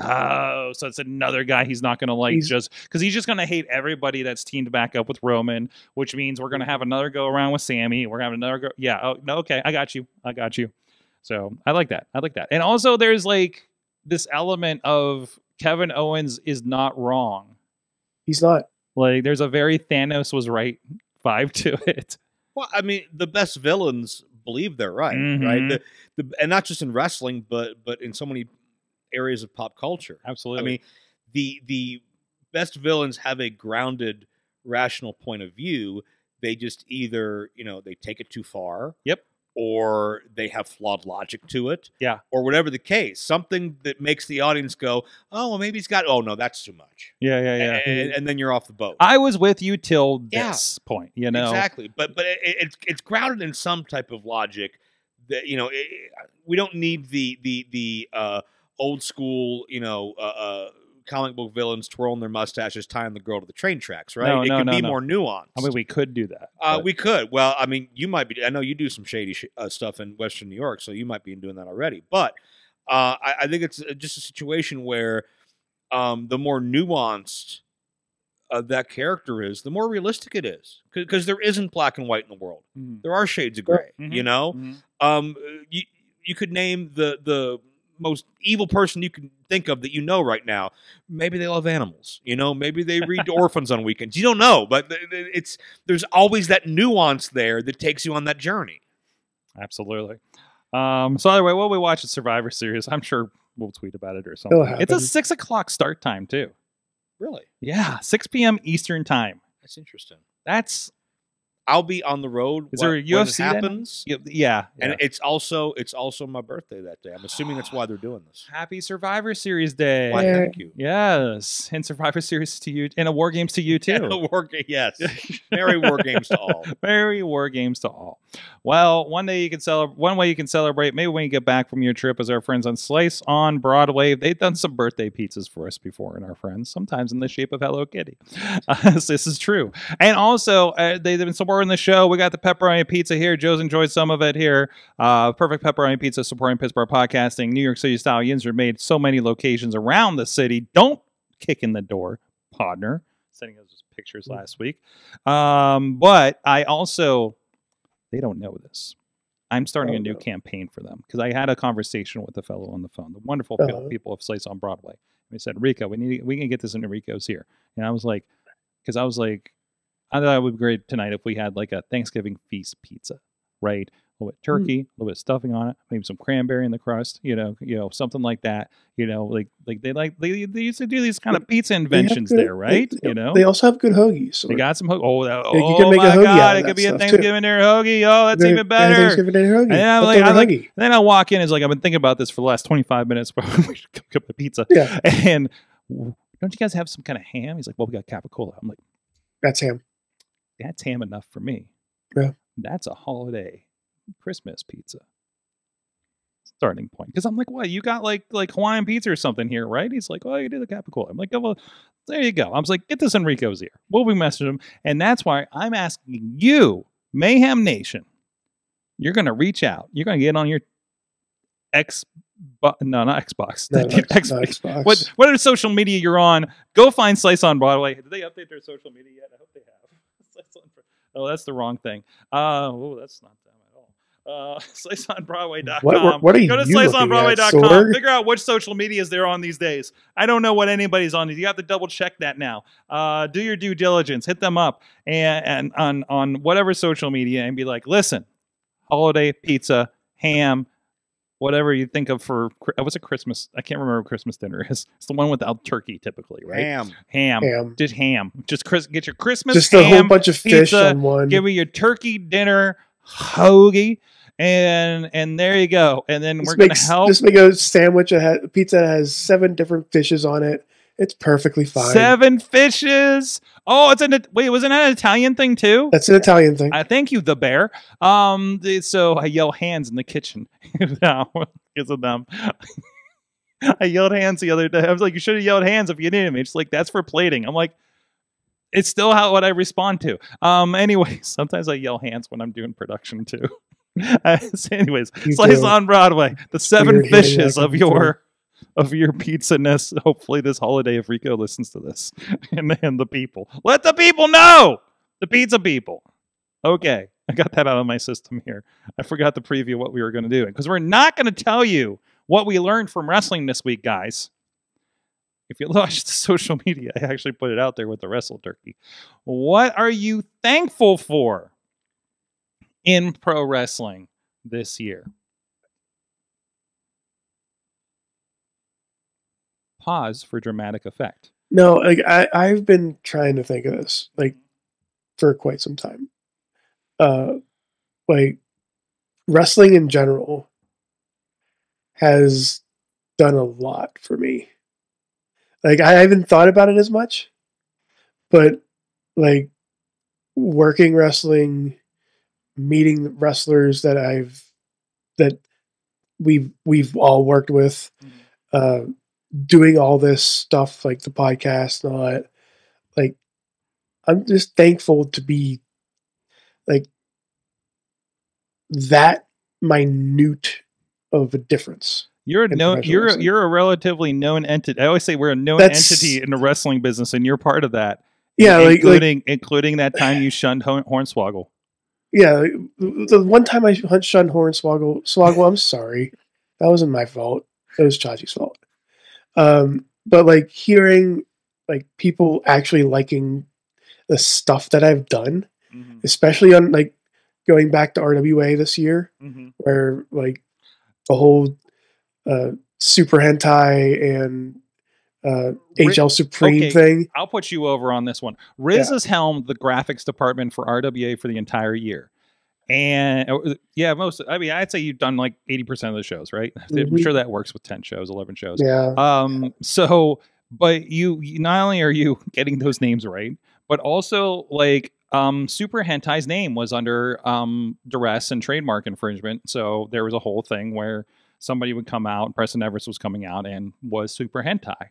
Oh, so it's another guy he's not going to like He's- just because he's just going to hate everybody that's teamed back up with Roman, which means we're going to have another go around with Sami. We're having another go. Yeah. Oh, no. Okay. I got you. I got you. So I like that. I like that. And also, there's like this element of Kevin Owens is not wrong. He's not. Like, there's a very Thanos was right vibe to it. Well, I mean, the best villains believe they're right, Mhm. right? The, the, and not just in wrestling, but but in so many areas of pop culture. Absolutely. I mean, the the best villains have a grounded, rational point of view. They just either you know they take it too far. Yep. Or they have flawed logic to it. Yeah. Or whatever the case, something that makes the audience go, "Oh, well, maybe he's got." Oh no, that's too much. yeah. Yeah. Yeah. And, and then you're off the boat. I was with you till Yeah. this point, you know? Exactly, but but it, it's it's grounded in some type of logic that you know it, we don't need the the the uh, old school you know uh, uh, comic book villains twirling their mustaches, tying the girl to the train tracks, right? No, it no, can no, be no. more nuanced. I mean, we could do that. uh, we could. Well, I mean, you might be. I know you do some shady sh- uh, stuff in Western New York, so you might be doing that already. But uh, I, I think it's uh, just a situation where um, the more nuanced uh, that character is, the more realistic it is, because there isn't black and white in the world. Mhm. There are shades of gray. You Mhm. know, Mhm. um, you you could name the the most evil person you can think of that you know right now. Maybe they love animals. You know, maybe they read orphans on weekends. You don't know, but th- th- it's there's always that nuance there that takes you on that journey. Absolutely. Um, so way, while we watch the Survivor Series, I'm sure we'll tweet about it or something. It's a six o'clock start time too. Really, Yeah, six p.m. Eastern time. that's interesting. That's I'll be on the road. Is wh- there a when it UFC happens? yeah, yeah. And yeah. it's also it's also my birthday that day. I'm assuming that's why they're doing this. Happy Survivor Series Day. Why, Yeah. thank you. Yes, and Survivor Series to you, and a War Games to you too. War Ga- yes, Merry War Games to all. Merry War Games to all. Well, one day you can celebrate. One way you can celebrate, maybe when you get back from your trip, is our friends on Slice on Broadway. They've done some birthday pizzas for us before, and our friends sometimes in the shape of Hello Kitty. Uh, so this is true. And also, uh, they've been supporting the show. We got the pepperoni pizza here. Joe's enjoyed some of it here. Uh, perfect pepperoni pizza supporting Pittsburgh podcasting. New York City style yins are made so many locations around the city. Don't kick in the door, partner. Sending us pictures last week. Um, but I also, they don't know this. I'm starting a Oh, new no. campaign for them because I had a conversation with a fellow on the phone, the wonderful Uh-huh. people of Slice on Broadway. He said, Rico, we need we can get this into Rico's here. And I was like, because I was like, I thought it would be great tonight if we had like a Thanksgiving feast pizza, right? A little bit of turkey, a little bit of stuffing on it, maybe some cranberry in the crust, you know, you know, something like that. You know, like like they like they, they used to do these kind of pizza inventions good- there, right? they- you know, they also have good hoagies. So they got some ho- oh that, you oh can make a my god, it could be a. Thanksgiving dinner hoagie. Oh, that's They- even better. Thanksgiving dinner hoagie. And then I'm like, I like- hoagie. Then I walk in, it's like I've been thinking about this for the last 25 minutes before we should cook up the pizza. Yeah. And don't you guys have some kind of ham? He's like, well, we got capicola. I'm like, That's ham. That's ham enough for me. Yeah. That's a holiday Christmas pizza. Starting point. Because I'm like, what? You got like like Hawaiian pizza or something here, right? He's like, oh, you do the capicola. I'm like, oh, well, there you go. I was like, get this Enrico's ear. We'll be messaging him. And that's why I'm asking you, Mayhem Nation, you're going to reach out. You're going to get on your X, no, not Xbox. No, X- Xbox. what whatever social media you're on, go find Slice on Broadway. Did they update their social media yet? I hope they have. Oh, that's the wrong thing. Uh, oh, that's not them at all. Uh, sliceonbroadway.com. What- what- are Go to you sliceonbroadway.com. Figure out which social medias they're on these days. I don't know what anybody's on. You have to double check that now. Uh, do your due diligence. Hit them up and, and on on whatever social media and be like, listen, holiday pizza, ham, whatever you think of for what's a Christmas? I can't remember what Christmas dinner is. It's the one without turkey, typically, right? Ham. Ham. Ham. Just ham. Just Chris, get your Christmas Just a whole bunch of fish pizza, on one. Give me your turkey dinner hoagie, and and there you go. And then Just we're gonna help Just make a sandwich, that has, a pizza that has seven different fishes on it. It's perfectly fine. seven fishes. Oh, it's an wait. Wasn't that an Italian thing too? That's an Italian thing. I thank you, the bear. Um, so I yell hands in the kitchen. now, because of them. I yelled hands the other day. I was like, you should have yelled hands if you needed me. It's like that's for plating. I'm like, it's still how what I respond to. Um, anyway, sometimes I yell hands when I'm doing production too. Uh, so anyways, You Slice do. on Broadway, the seven Weird fishes of your of your pizza ness. Hopefully, this holiday, if Rico listens to this, and and the people, let the people know, the pizza people. Okay, I got that out of my system here. I forgot to preview what we were going to do because we're not going to tell you what we learned from wrestling this week, guys. If you watch the social media, I actually put it out there with the wrestle turkey. What are you thankful for in pro wrestling this year? Pause for dramatic effect. No, like I, I've been trying to think of this like for quite some time. Uh, like wrestling in general has done a lot for me. Like I haven't thought about it as much, but like working wrestling, meeting wrestlers that I've that we've we've all worked with, uh, doing all this stuff like the podcast and all that. Like I'm just thankful to be like that minute of a difference. You're a known, you're a- you're a relatively known entity. I always say we're a known That's- entity in the wrestling business, and you're part of that. Yeah, like, like including including that time you shunned Hornswoggle. yeah, the one time I shunned Hornswoggle, Swoggle, I'm sorry, that wasn't my fault. It was Chachi's fault. Um, but like hearing like people actually liking the stuff that I've done, especially on like going back to RWA this year, Mhm. where like the whole uh, super hentai and uh, HL Supreme okay. thing. I'll put you over on this one. Riz has helmed the graphics department for RWA for the entire year. And uh, yeah, most I mean, I'd say you've done like 80% of the shows, right? I'm Mhm. sure that works with 10 shows, 11 shows. Yeah, Um, so, but you, you not only are you getting those names right, but also like um, Super Hentai's name was under um, duress and trademark infringement. So there was a whole thing where somebody would come out, Preston Everest was coming out and was Super Hentai.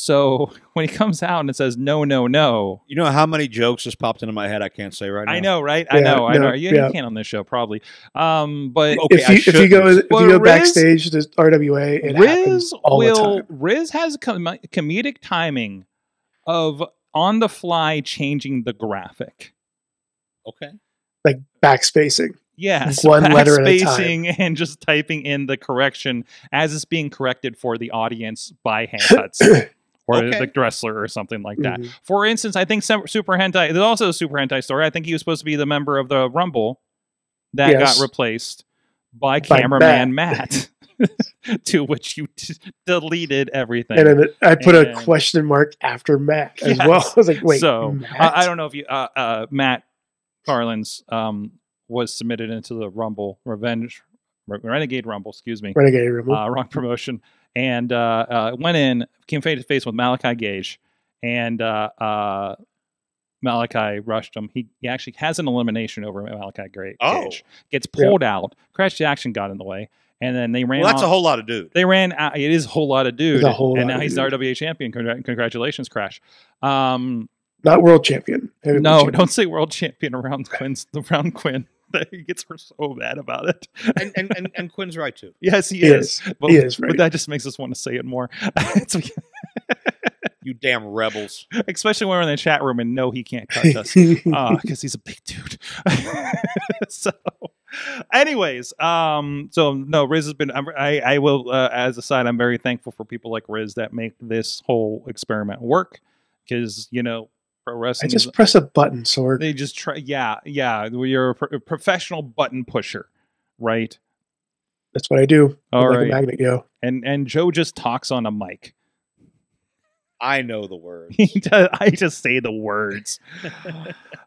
So when he comes out and it says no, no, no, You know how many jokes just popped into my head I can't say right now? I know, right? I Yeah, know, I no, know. You, yeah. you can't on this show, probably. Um, but Okay, if you if you go if Well, you go Riz- backstage to RWA, it Riz all the will time. Riz has com- comedic timing of on the fly changing the graphic. Okay. Like backspacing. Yes, One letter at a time. and just typing in the correction as it's being corrected for the audience by hand cuts or Okay. the wrestler or something like that. Mhm. For instance, I think Super Hentai. There's also a Super Hentai story. I think he was supposed to be the member of the Rumble, that Yes. got replaced by By cameraman Matt. to which you t- deleted everything. And then I put a question mark after Matt as Yes. well. I was like, wait, so Matt? I, I don't know if you uh, uh, Matt Carlins um, was submitted into the Rumble Revenge Renegade Rumble, excuse me, Renegade Rumble. uh, wrong promotion, and uh, uh, went in, came face to face with Malachi Gage, and uh, uh, Malachi rushed him. He, he actually has an elimination over Malachi Gage. Oh. Gets pulled out. Crash Jackson got in the way, and then they ran. Well, that's off- a whole lot of dude. they ran. Out, it is a whole lot of dude, a whole and lot now of he's the. RWA champion. Congra- congratulations, Crash. Um, Not world champion. Heavyweight no, champion. don't say world champion around Quinn's around Quinn. he gets her so mad about it. And, and, and, and Quinn's right too. yes, he, He is. is. But, He is, but that just makes us want to say it more. It's- You damn rebels. especially when we're in the chat room and know he can't touch us because he's a big dude. so, anyways, um, so no, Riz has been. I'm- I I will uh, as a side, I'm very thankful for people like Riz that make this whole experiment work because you know pro I wrestling. is- just press a button, Sorg. they just try. Yeah, yeah. You're a, pro- a professional button pusher, right? That's what I do. All like right. a magnet, yo. And and Joe just talks on a mic. I know the words. He does- I just say the words.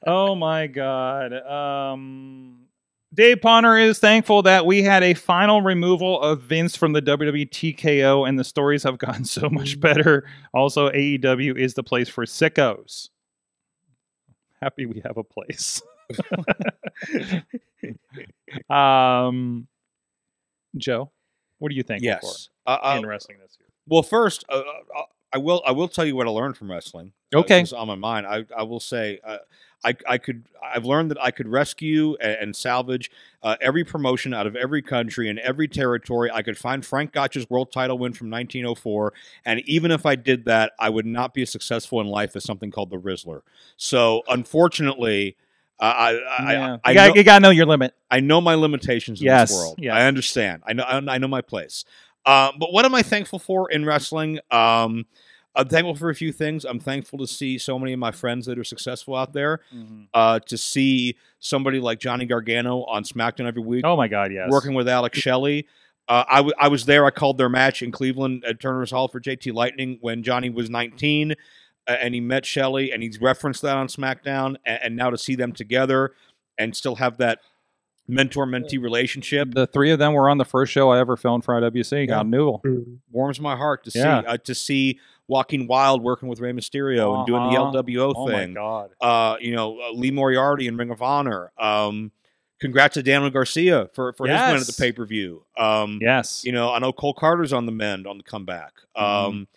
oh my god. Um Dave Ponner is thankful that we had a final removal of Vince from the WWE TKO and the stories have gotten so much better. Also, AEW is the place for sickos. Happy we have a place. um Joe, what do you think? yes. Uh, uh, in wrestling this year? Well, first, uh, uh, I will I will tell you what I learned from wrestling. uh, Okay. on my mind. I I will say uh, I I could I've learned that I could rescue and, and salvage uh, every promotion out of every country and every territory. I could find Frank Gotch's world title win from 1904, and even if I did that, I would not be as successful in life as something called the Rizzler. So, unfortunately. Uh, I, I, Yeah. I, you, gotta, know- you gotta know your limit. I know my limitations in Yes, this world. yes. I understand. I know. I know my place. Um, but what am I thankful for in wrestling? Um, I'm thankful for a few things. I'm thankful to see so many of my friends that are successful out there. Uh, to see somebody like Johnny Gargano on SmackDown every week, Oh my god, yes. working with Alex Shelley. Uh, I, w- I was there. I called their match in Cleveland at Turner's Hall for JT Lightning when Johnny was 19, uh, and he met Shelley, and he's referenced that on SmackDown. And, and now to see them together and still have that mentor mentee relationship the three of them were on the first show I ever filmed for IWC. Yeah. Got Newell. Mm. warms my heart to see uh, to see Joaquin Wilde working with Rey Mysterio and doing the Uh-huh. LWO Oh my thing. god. uh, you know, uh, Lee Moriarty and Ring of Honor. Um, congrats to Daniel Garcia for, for his win at the pay per view. Um, Yes. You know, I know Cole Carter's on the mend on the comeback. Um, Mhm.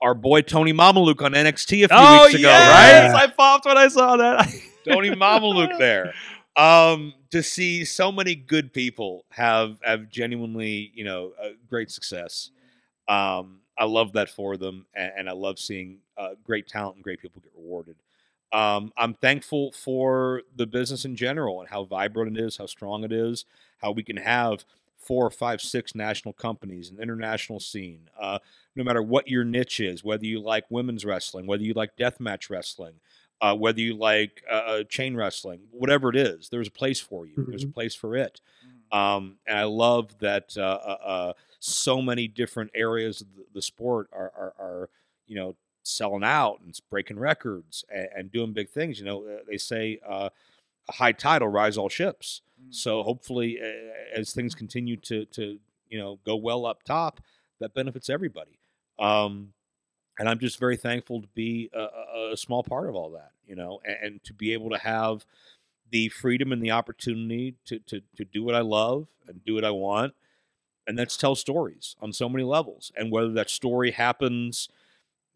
Our boy Tony Mamaluke on NXT a few oh weeks ago, yes! right? I popped when I saw that. Tony Mamaluke there. Um, to see so many good people have have genuinely, you know, great success. Um, I love that for them, and, and I love seeing uh, great talent and great people get rewarded. Um, I'm thankful for the business in general and how vibrant it is, how strong it is, how we can have four, five, six national companies, an international scene. Uh, no matter what your niche is, whether you like women's wrestling, whether you like deathmatch wrestling, uh, whether you like uh, uh, chain wrestling, whatever it is, there's a place for you. There's a place for it. Um, and I love that uh, uh, uh, so many different areas of the, the sport are, are, are, you know, selling out and breaking records and, and doing big things. You know, uh, they say uh, a high tide will rise all ships. So hopefully, uh, as things continue to to you know go well up top, that benefits everybody. Um, and I'm just very thankful to be a, a, small part of all that, you know, and, and to be able to have the freedom and the opportunity to, to to do what I love and do what I want, and that's tell stories on so many levels. And whether that story happens,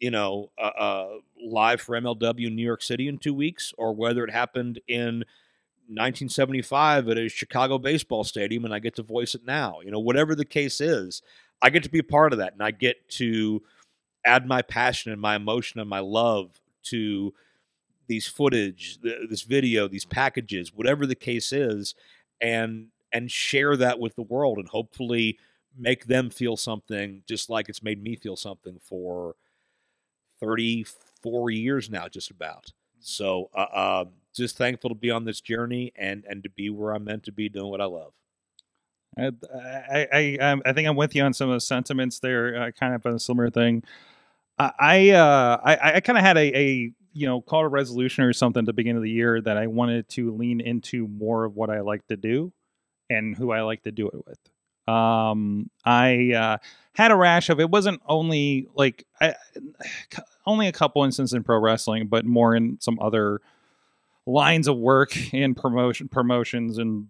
you know, uh, uh, live for MLW in New York City in two weeks, or whether it happened in 1975 at a Chicago baseball stadium and I get to voice it now. You know, whatever the case is, I get to be a part of that and I get to add my passion and my emotion and my love to these footage, th- this video, these packages, whatever the case is, and and share that with the world and hopefully make them feel something just like it's made me feel something for 34 years now just about. So, uh, uh, just thankful to be on this journey and and to be where I'm meant to be, doing what I love. I, I, I, I think I'm with you on some of the sentiments there. Uh, kind of a similar thing. I, I, uh, I, I kind of had a, a, you know, call to resolution or something at the beginning of the year that I wanted to lean into more of what I like to do and who I like to do it with. Um, I uh, had a rash of it wasn't only like I, only a couple instances in pro wrestling, but more in some other lines of work in promotion promotions and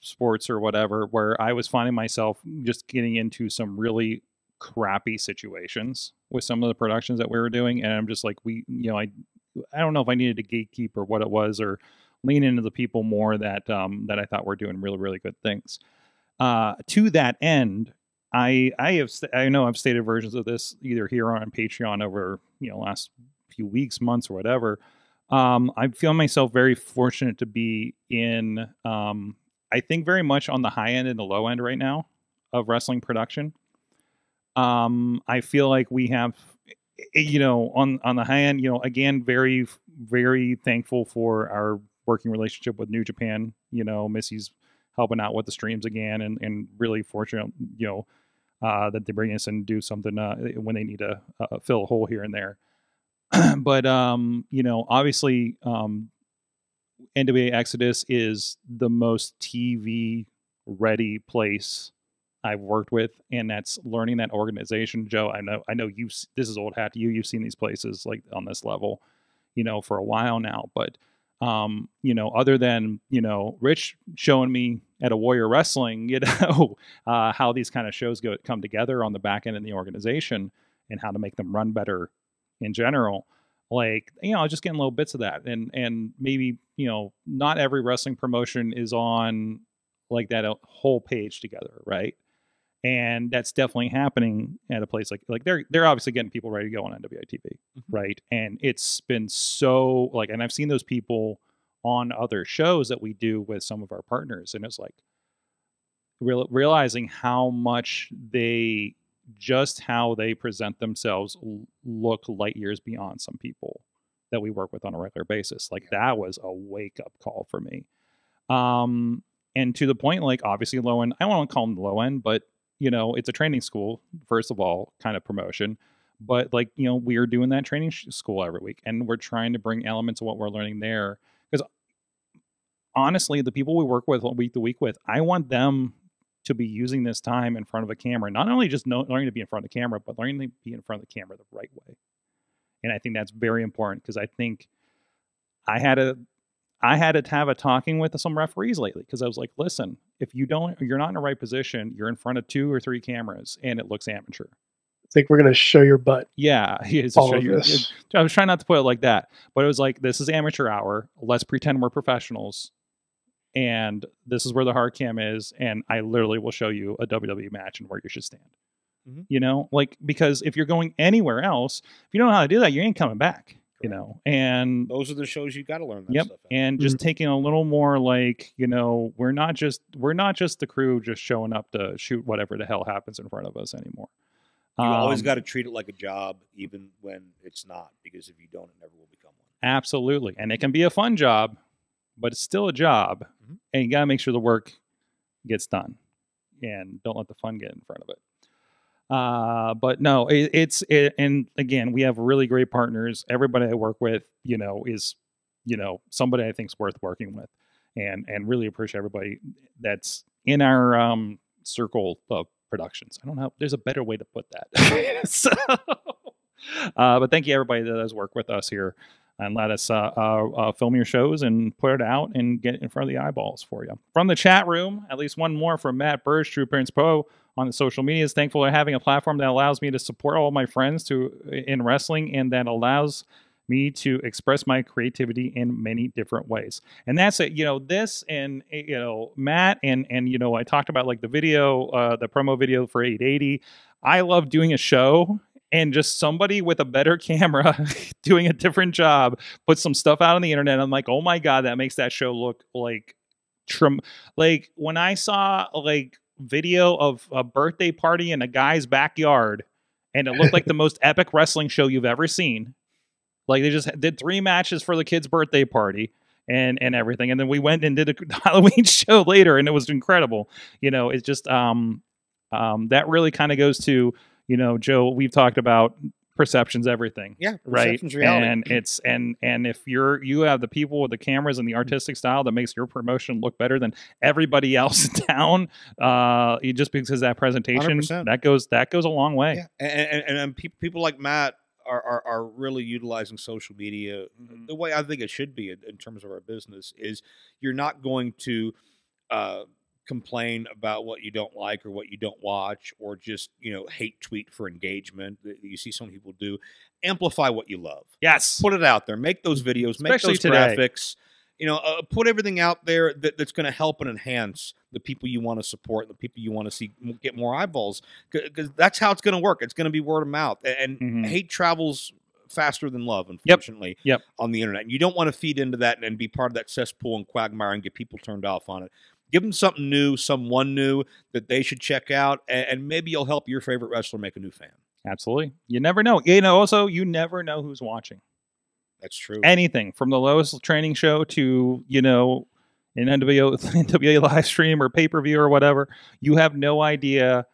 sports or whatever where I was finding myself just getting into some really crappy situations with some of the productions that we were doing and I'm just like we you know I I don't know if I needed to gatekeep or what it was or lean into the people more that um that I thought were doing really really good things. Uh to that end I I have st- I know I've stated versions of this either here or on Patreon over you know last few weeks months or whatever um, I feel myself very fortunate to be in, um, I think, very much on the high end and the low end right now of wrestling production. Um, I feel like we have, eh, you know, on on the high end, you know, again, very very thankful for our working relationship with New Japan. You know, Missy's helping out with the streams again, and and really fortunate, you know, uh, that they bring us and do something uh, when they need to uh, fill a hole here and there. but um, you know, obviously, um, NWA Exodus is the most TV ready place I've worked with, and that's learning that organization. Joe, I know, I know you. This is old hat to you. You've seen these places like on this level, you know, for a while now. But um, you know, other than you know, Rich showing me at a Warrior Wrestling, you know, uh, how these kind of shows go come together on the back end in the organization and how to make them run better in general like you know just getting little bits of that and and maybe you know not every wrestling promotion is on like that uh, whole page together right and that's definitely happening at a place like like they're they're obviously getting people ready to go on NWA TV, right? And it's been so like, and I've seen those people on other shows that we do with some of our partners, and it's like real, realizing how much they just how they present themselves look light years beyond some people that we work with on a regular basis. Like that was a wake up call for me. Um, and to the point, like obviously low end, I don't want to call them low end, but you know, it's a training school, first of all, kind of promotion. But like, you know, we are doing that training sh- school every week and we're trying to bring elements of what we're learning there. Because honestly, the people we work with week to week with, I want them to be using this time in front of a camera, not only just know, learning to be in front of the camera, but learning to be in front of the camera the right way. And I think that's very important because I think I had a I had to have a talking with some referees lately because I was like, listen, if you don't, you're not in the right position, you're in front of two or three cameras and it looks amateur. I think we're gonna show your butt. Yeah, it's All show of you- this. I was trying not to put it like that, but it was like, this is amateur hour. Let's pretend we're professionals, and this is where the hard cam is, and I literally will show you a WWE match and where you should stand. Mhm. You know, like because if you're going anywhere else, if you don't know how to do that, you ain't coming back. You know, and Those are the shows you got to learn that yep stuff. in. and just taking a little more like you know we're not just we're not just the crew just showing up to shoot whatever the hell happens in front of us anymore You always Um, got to treat it like a job, even when it's not, because if you don't, it never will become one. absolutely and it can be a fun job but it's still a job Mhm. and you got to make sure the work gets done and don't let the fun get in front of it uh but no it, it's it, and again we have really great partners. Everybody i work with you know is you know somebody i think's worth working with and and really appreciate everybody that's in our um circle of productions. I don't know there's a better way to put that. So uh but thank you everybody that does work with us here and let us uh, uh, uh, film your shows and put it out and get in front of the eyeballs for you. From the chat room, at least one more from Matt Burge, True Prince Pro on the social medias. Thankful for having a platform that allows me to support all my friends to in wrestling and that allows me to express my creativity in many different ways. And that's it. You know, this and eh, you know Matt and and you know I talked about like the video, uh, the promo video for 880. I love doing a show and just somebody with a better camera doing a different job put some stuff out on the internet. I'm like, oh my god, that makes that show look like trim. Like when I saw like video of a birthday party in a guy's backyard, and it looked like the most epic wrestling show you've ever seen. Like they just did three matches for the kid's birthday party and and everything, and then we went and did a Halloween show later, and it was incredible. You know, it's just um um that really kind of goes to you know Joe. We've talked about perceptions everything Yeah, right perception's reality. and it's and and if you're you have the people with the cameras and the artistic style that makes your promotion look better than everybody else in town uh you just because that presentation 100%. that goes that goes a long way Yeah, and and, and, and pe- people like Matt are, are are really utilizing social media Mm-hmm. the way I think it should be in, in terms of our business. Is you're not going to uh, complain about what you don't like or what you don't watch, or just you know hate tweet for engagement that you see some people do. Amplify what you love. yes Put it out there. Make those videos. Make those today. graphics. You know, uh, put everything out there that, that's going to help and enhance the people you want to support, the people you want to see get more eyeballs, because that's how it's going to work. It's going to be word of mouth, and Mhm. hate travels faster than love, unfortunately. Yep. On the internet, and you don't want to feed into that and, and be part of that cesspool and quagmire and get people turned off on it. Give them something new, someone new that they should check out, and, and maybe you'll help your favorite wrestler make a new fan. absolutely you never know you know also you never know who's watching That's true. anything from the lowest training show to you know an NWO, NWA live stream or pay per view or whatever. You have no idea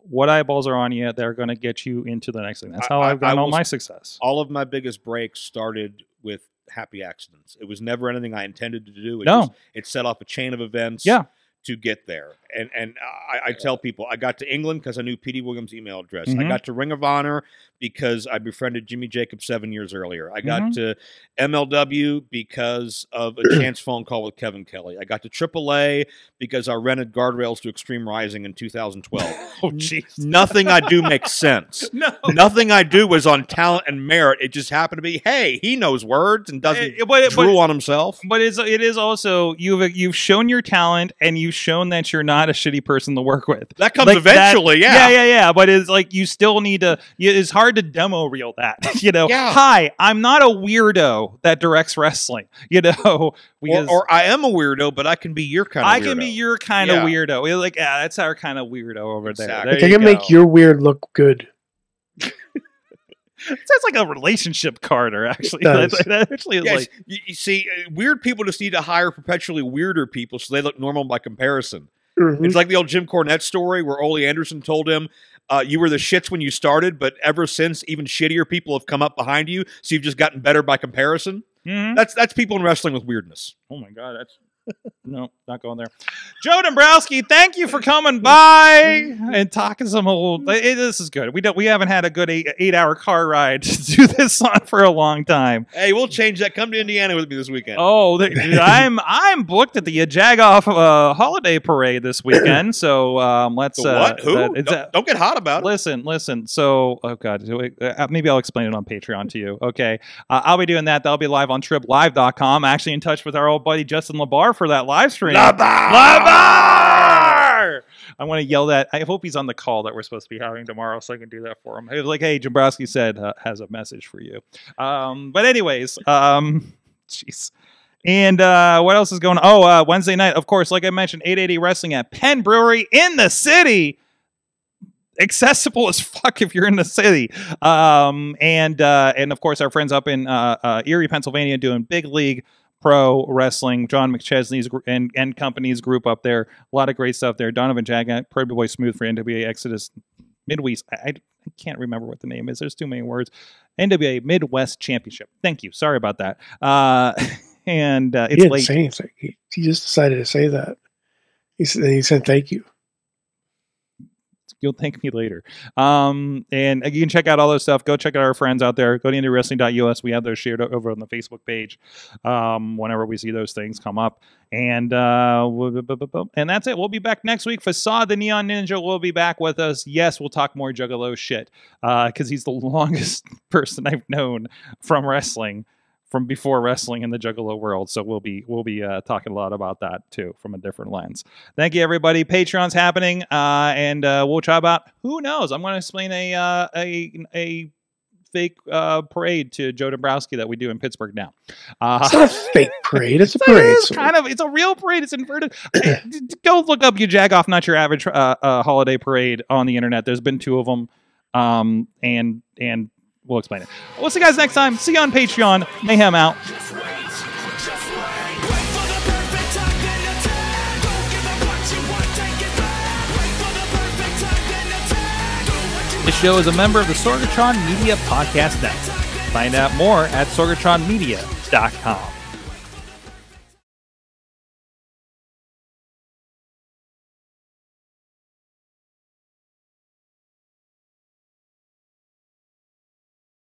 what eyeballs are on you that are going to get you into the next thing. That's how I- I've gotten all my success. all of my biggest breaks started with happy accidents. It was never anything I intended to do. It No. just- it set off a chain of events. Yeah. To get there, and and I, I tell people I got to England because I knew Petey Williams' email address. I Mhm. got to Ring of Honor because I befriended Jimmy Jacobs seven years earlier. I got Mhm. to MLW because of a chance phone call with Kevin Kelly. I got to AAA because I rented guardrails to Extreme Rising in 2012. Oh, jeez. Nothing I do makes sense. No. Nothing I do was on talent and merit. It just happened to be, hey, he knows words and doesn't Eh, but- drool but- on himself. But it's, it is also you've you've shown your talent and you've shown that you're not a shitty person to work with. That comes Like that- eventually, yeah, yeah. yeah, yeah. But it's like you still need to. It's hard to demo reel that. You know, Yeah. hi, I'm not a weirdo that directs wrestling. You know, Or, because or I am a weirdo, but I can be your kind of weirdo. I can be your kind Yeah. of weirdo. You're like, yeah, that's our kind of weirdo over Exactly. there. There I you can make your weird look good. That's like a relationship card, or actually, It does. that, that actually is Yes, like you, you see, uh, weird people just need to hire perpetually weirder people so they look normal by comparison. Mhm. It's like the old Jim Cornette story where Ole Anderson told him, uh, "You were the shits when you started, but ever since, even shittier people have come up behind you, so you've just gotten better by comparison." mhm. That's that's people in wrestling with weirdness. Oh my god, that's no, not going there. Joe Dombrowski, thank you for coming by and talking some old. eh, this is good. We don't. We haven't had a good eight, eight hour car ride to do this on for a long time. Hey, we'll change that. Come to Indiana with me this weekend. Oh, the, I'm I'm booked at the Jagoff uh, holiday parade this weekend. So um, let's. The uh, what? Who? that- don't, uh, don't get hot about it. Listen, listen. So, oh god, we- uh, maybe I'll explain it on Patreon to you. Okay, uh, I'll be doing that. That'll be live on TripLive.com. Actually, in touch with our old buddy Justin Labar for that live stream. Labar! I want to yell that. I hope he's on the call that we're supposed to be having tomorrow, so I can do that for him. He was like, "Hey, Jambrowski said uh, has a message for you." Um, but anyways, um, jeez. And uh, what else is going on? Oh, uh, Wednesday night, of course, like I mentioned, 880 Wrestling at Penn Brewery in the city accessible as fuck if you're in the city. Um, and uh, and of course, our friends up in uh, uh, Erie, Pennsylvania, doing big league pro wrestling. John McChesney's gr- and and company's group up there. A lot of great stuff there. Donovan Jaga, Pretty Boy Smooth for NWA Exodus Midwest. I, I can't remember what the name is. There's too many words. NWA Midwest Championship. Thank you. Sorry about that. Uh, and uh, he it's didn't late. say anything. He, he just decided to say that. He said, he said thank you. You'll thank me later. Um, and you can check out all those stuff. Go check out our friends out there. Go to IndieWrestling.us. We have those shared over on the Facebook page. Um, whenever we see those things come up, and uh, and that's it. We'll be back next week. Facade the Neon Ninja will be back with us. Yes, we'll talk more Juggalo shit because he's the longest person I've known from wrestling from before wrestling in the Juggalo world. So we'll be we'll be uh, talking a lot about that too from a different lens. Thank you, everybody. Patreon's happening, uh, and uh, we'll try about who knows. I'm going to explain a uh, a a fake uh, parade to Joe Dombrowski that we do in Pittsburgh now. Uh, It's not a fake parade. It's a parade. is so- kind of. It's a real parade. It's inverted. Go look up you Jagoff, not your average uh, uh, holiday parade on the internet. There's been two of them, um, and and we'll explain it. We'll see you guys next time. See you on Patreon. Mayhem out. This show is a member of the Sorgatron Media Podcast Network. Find out more at sorgatronmedia.com.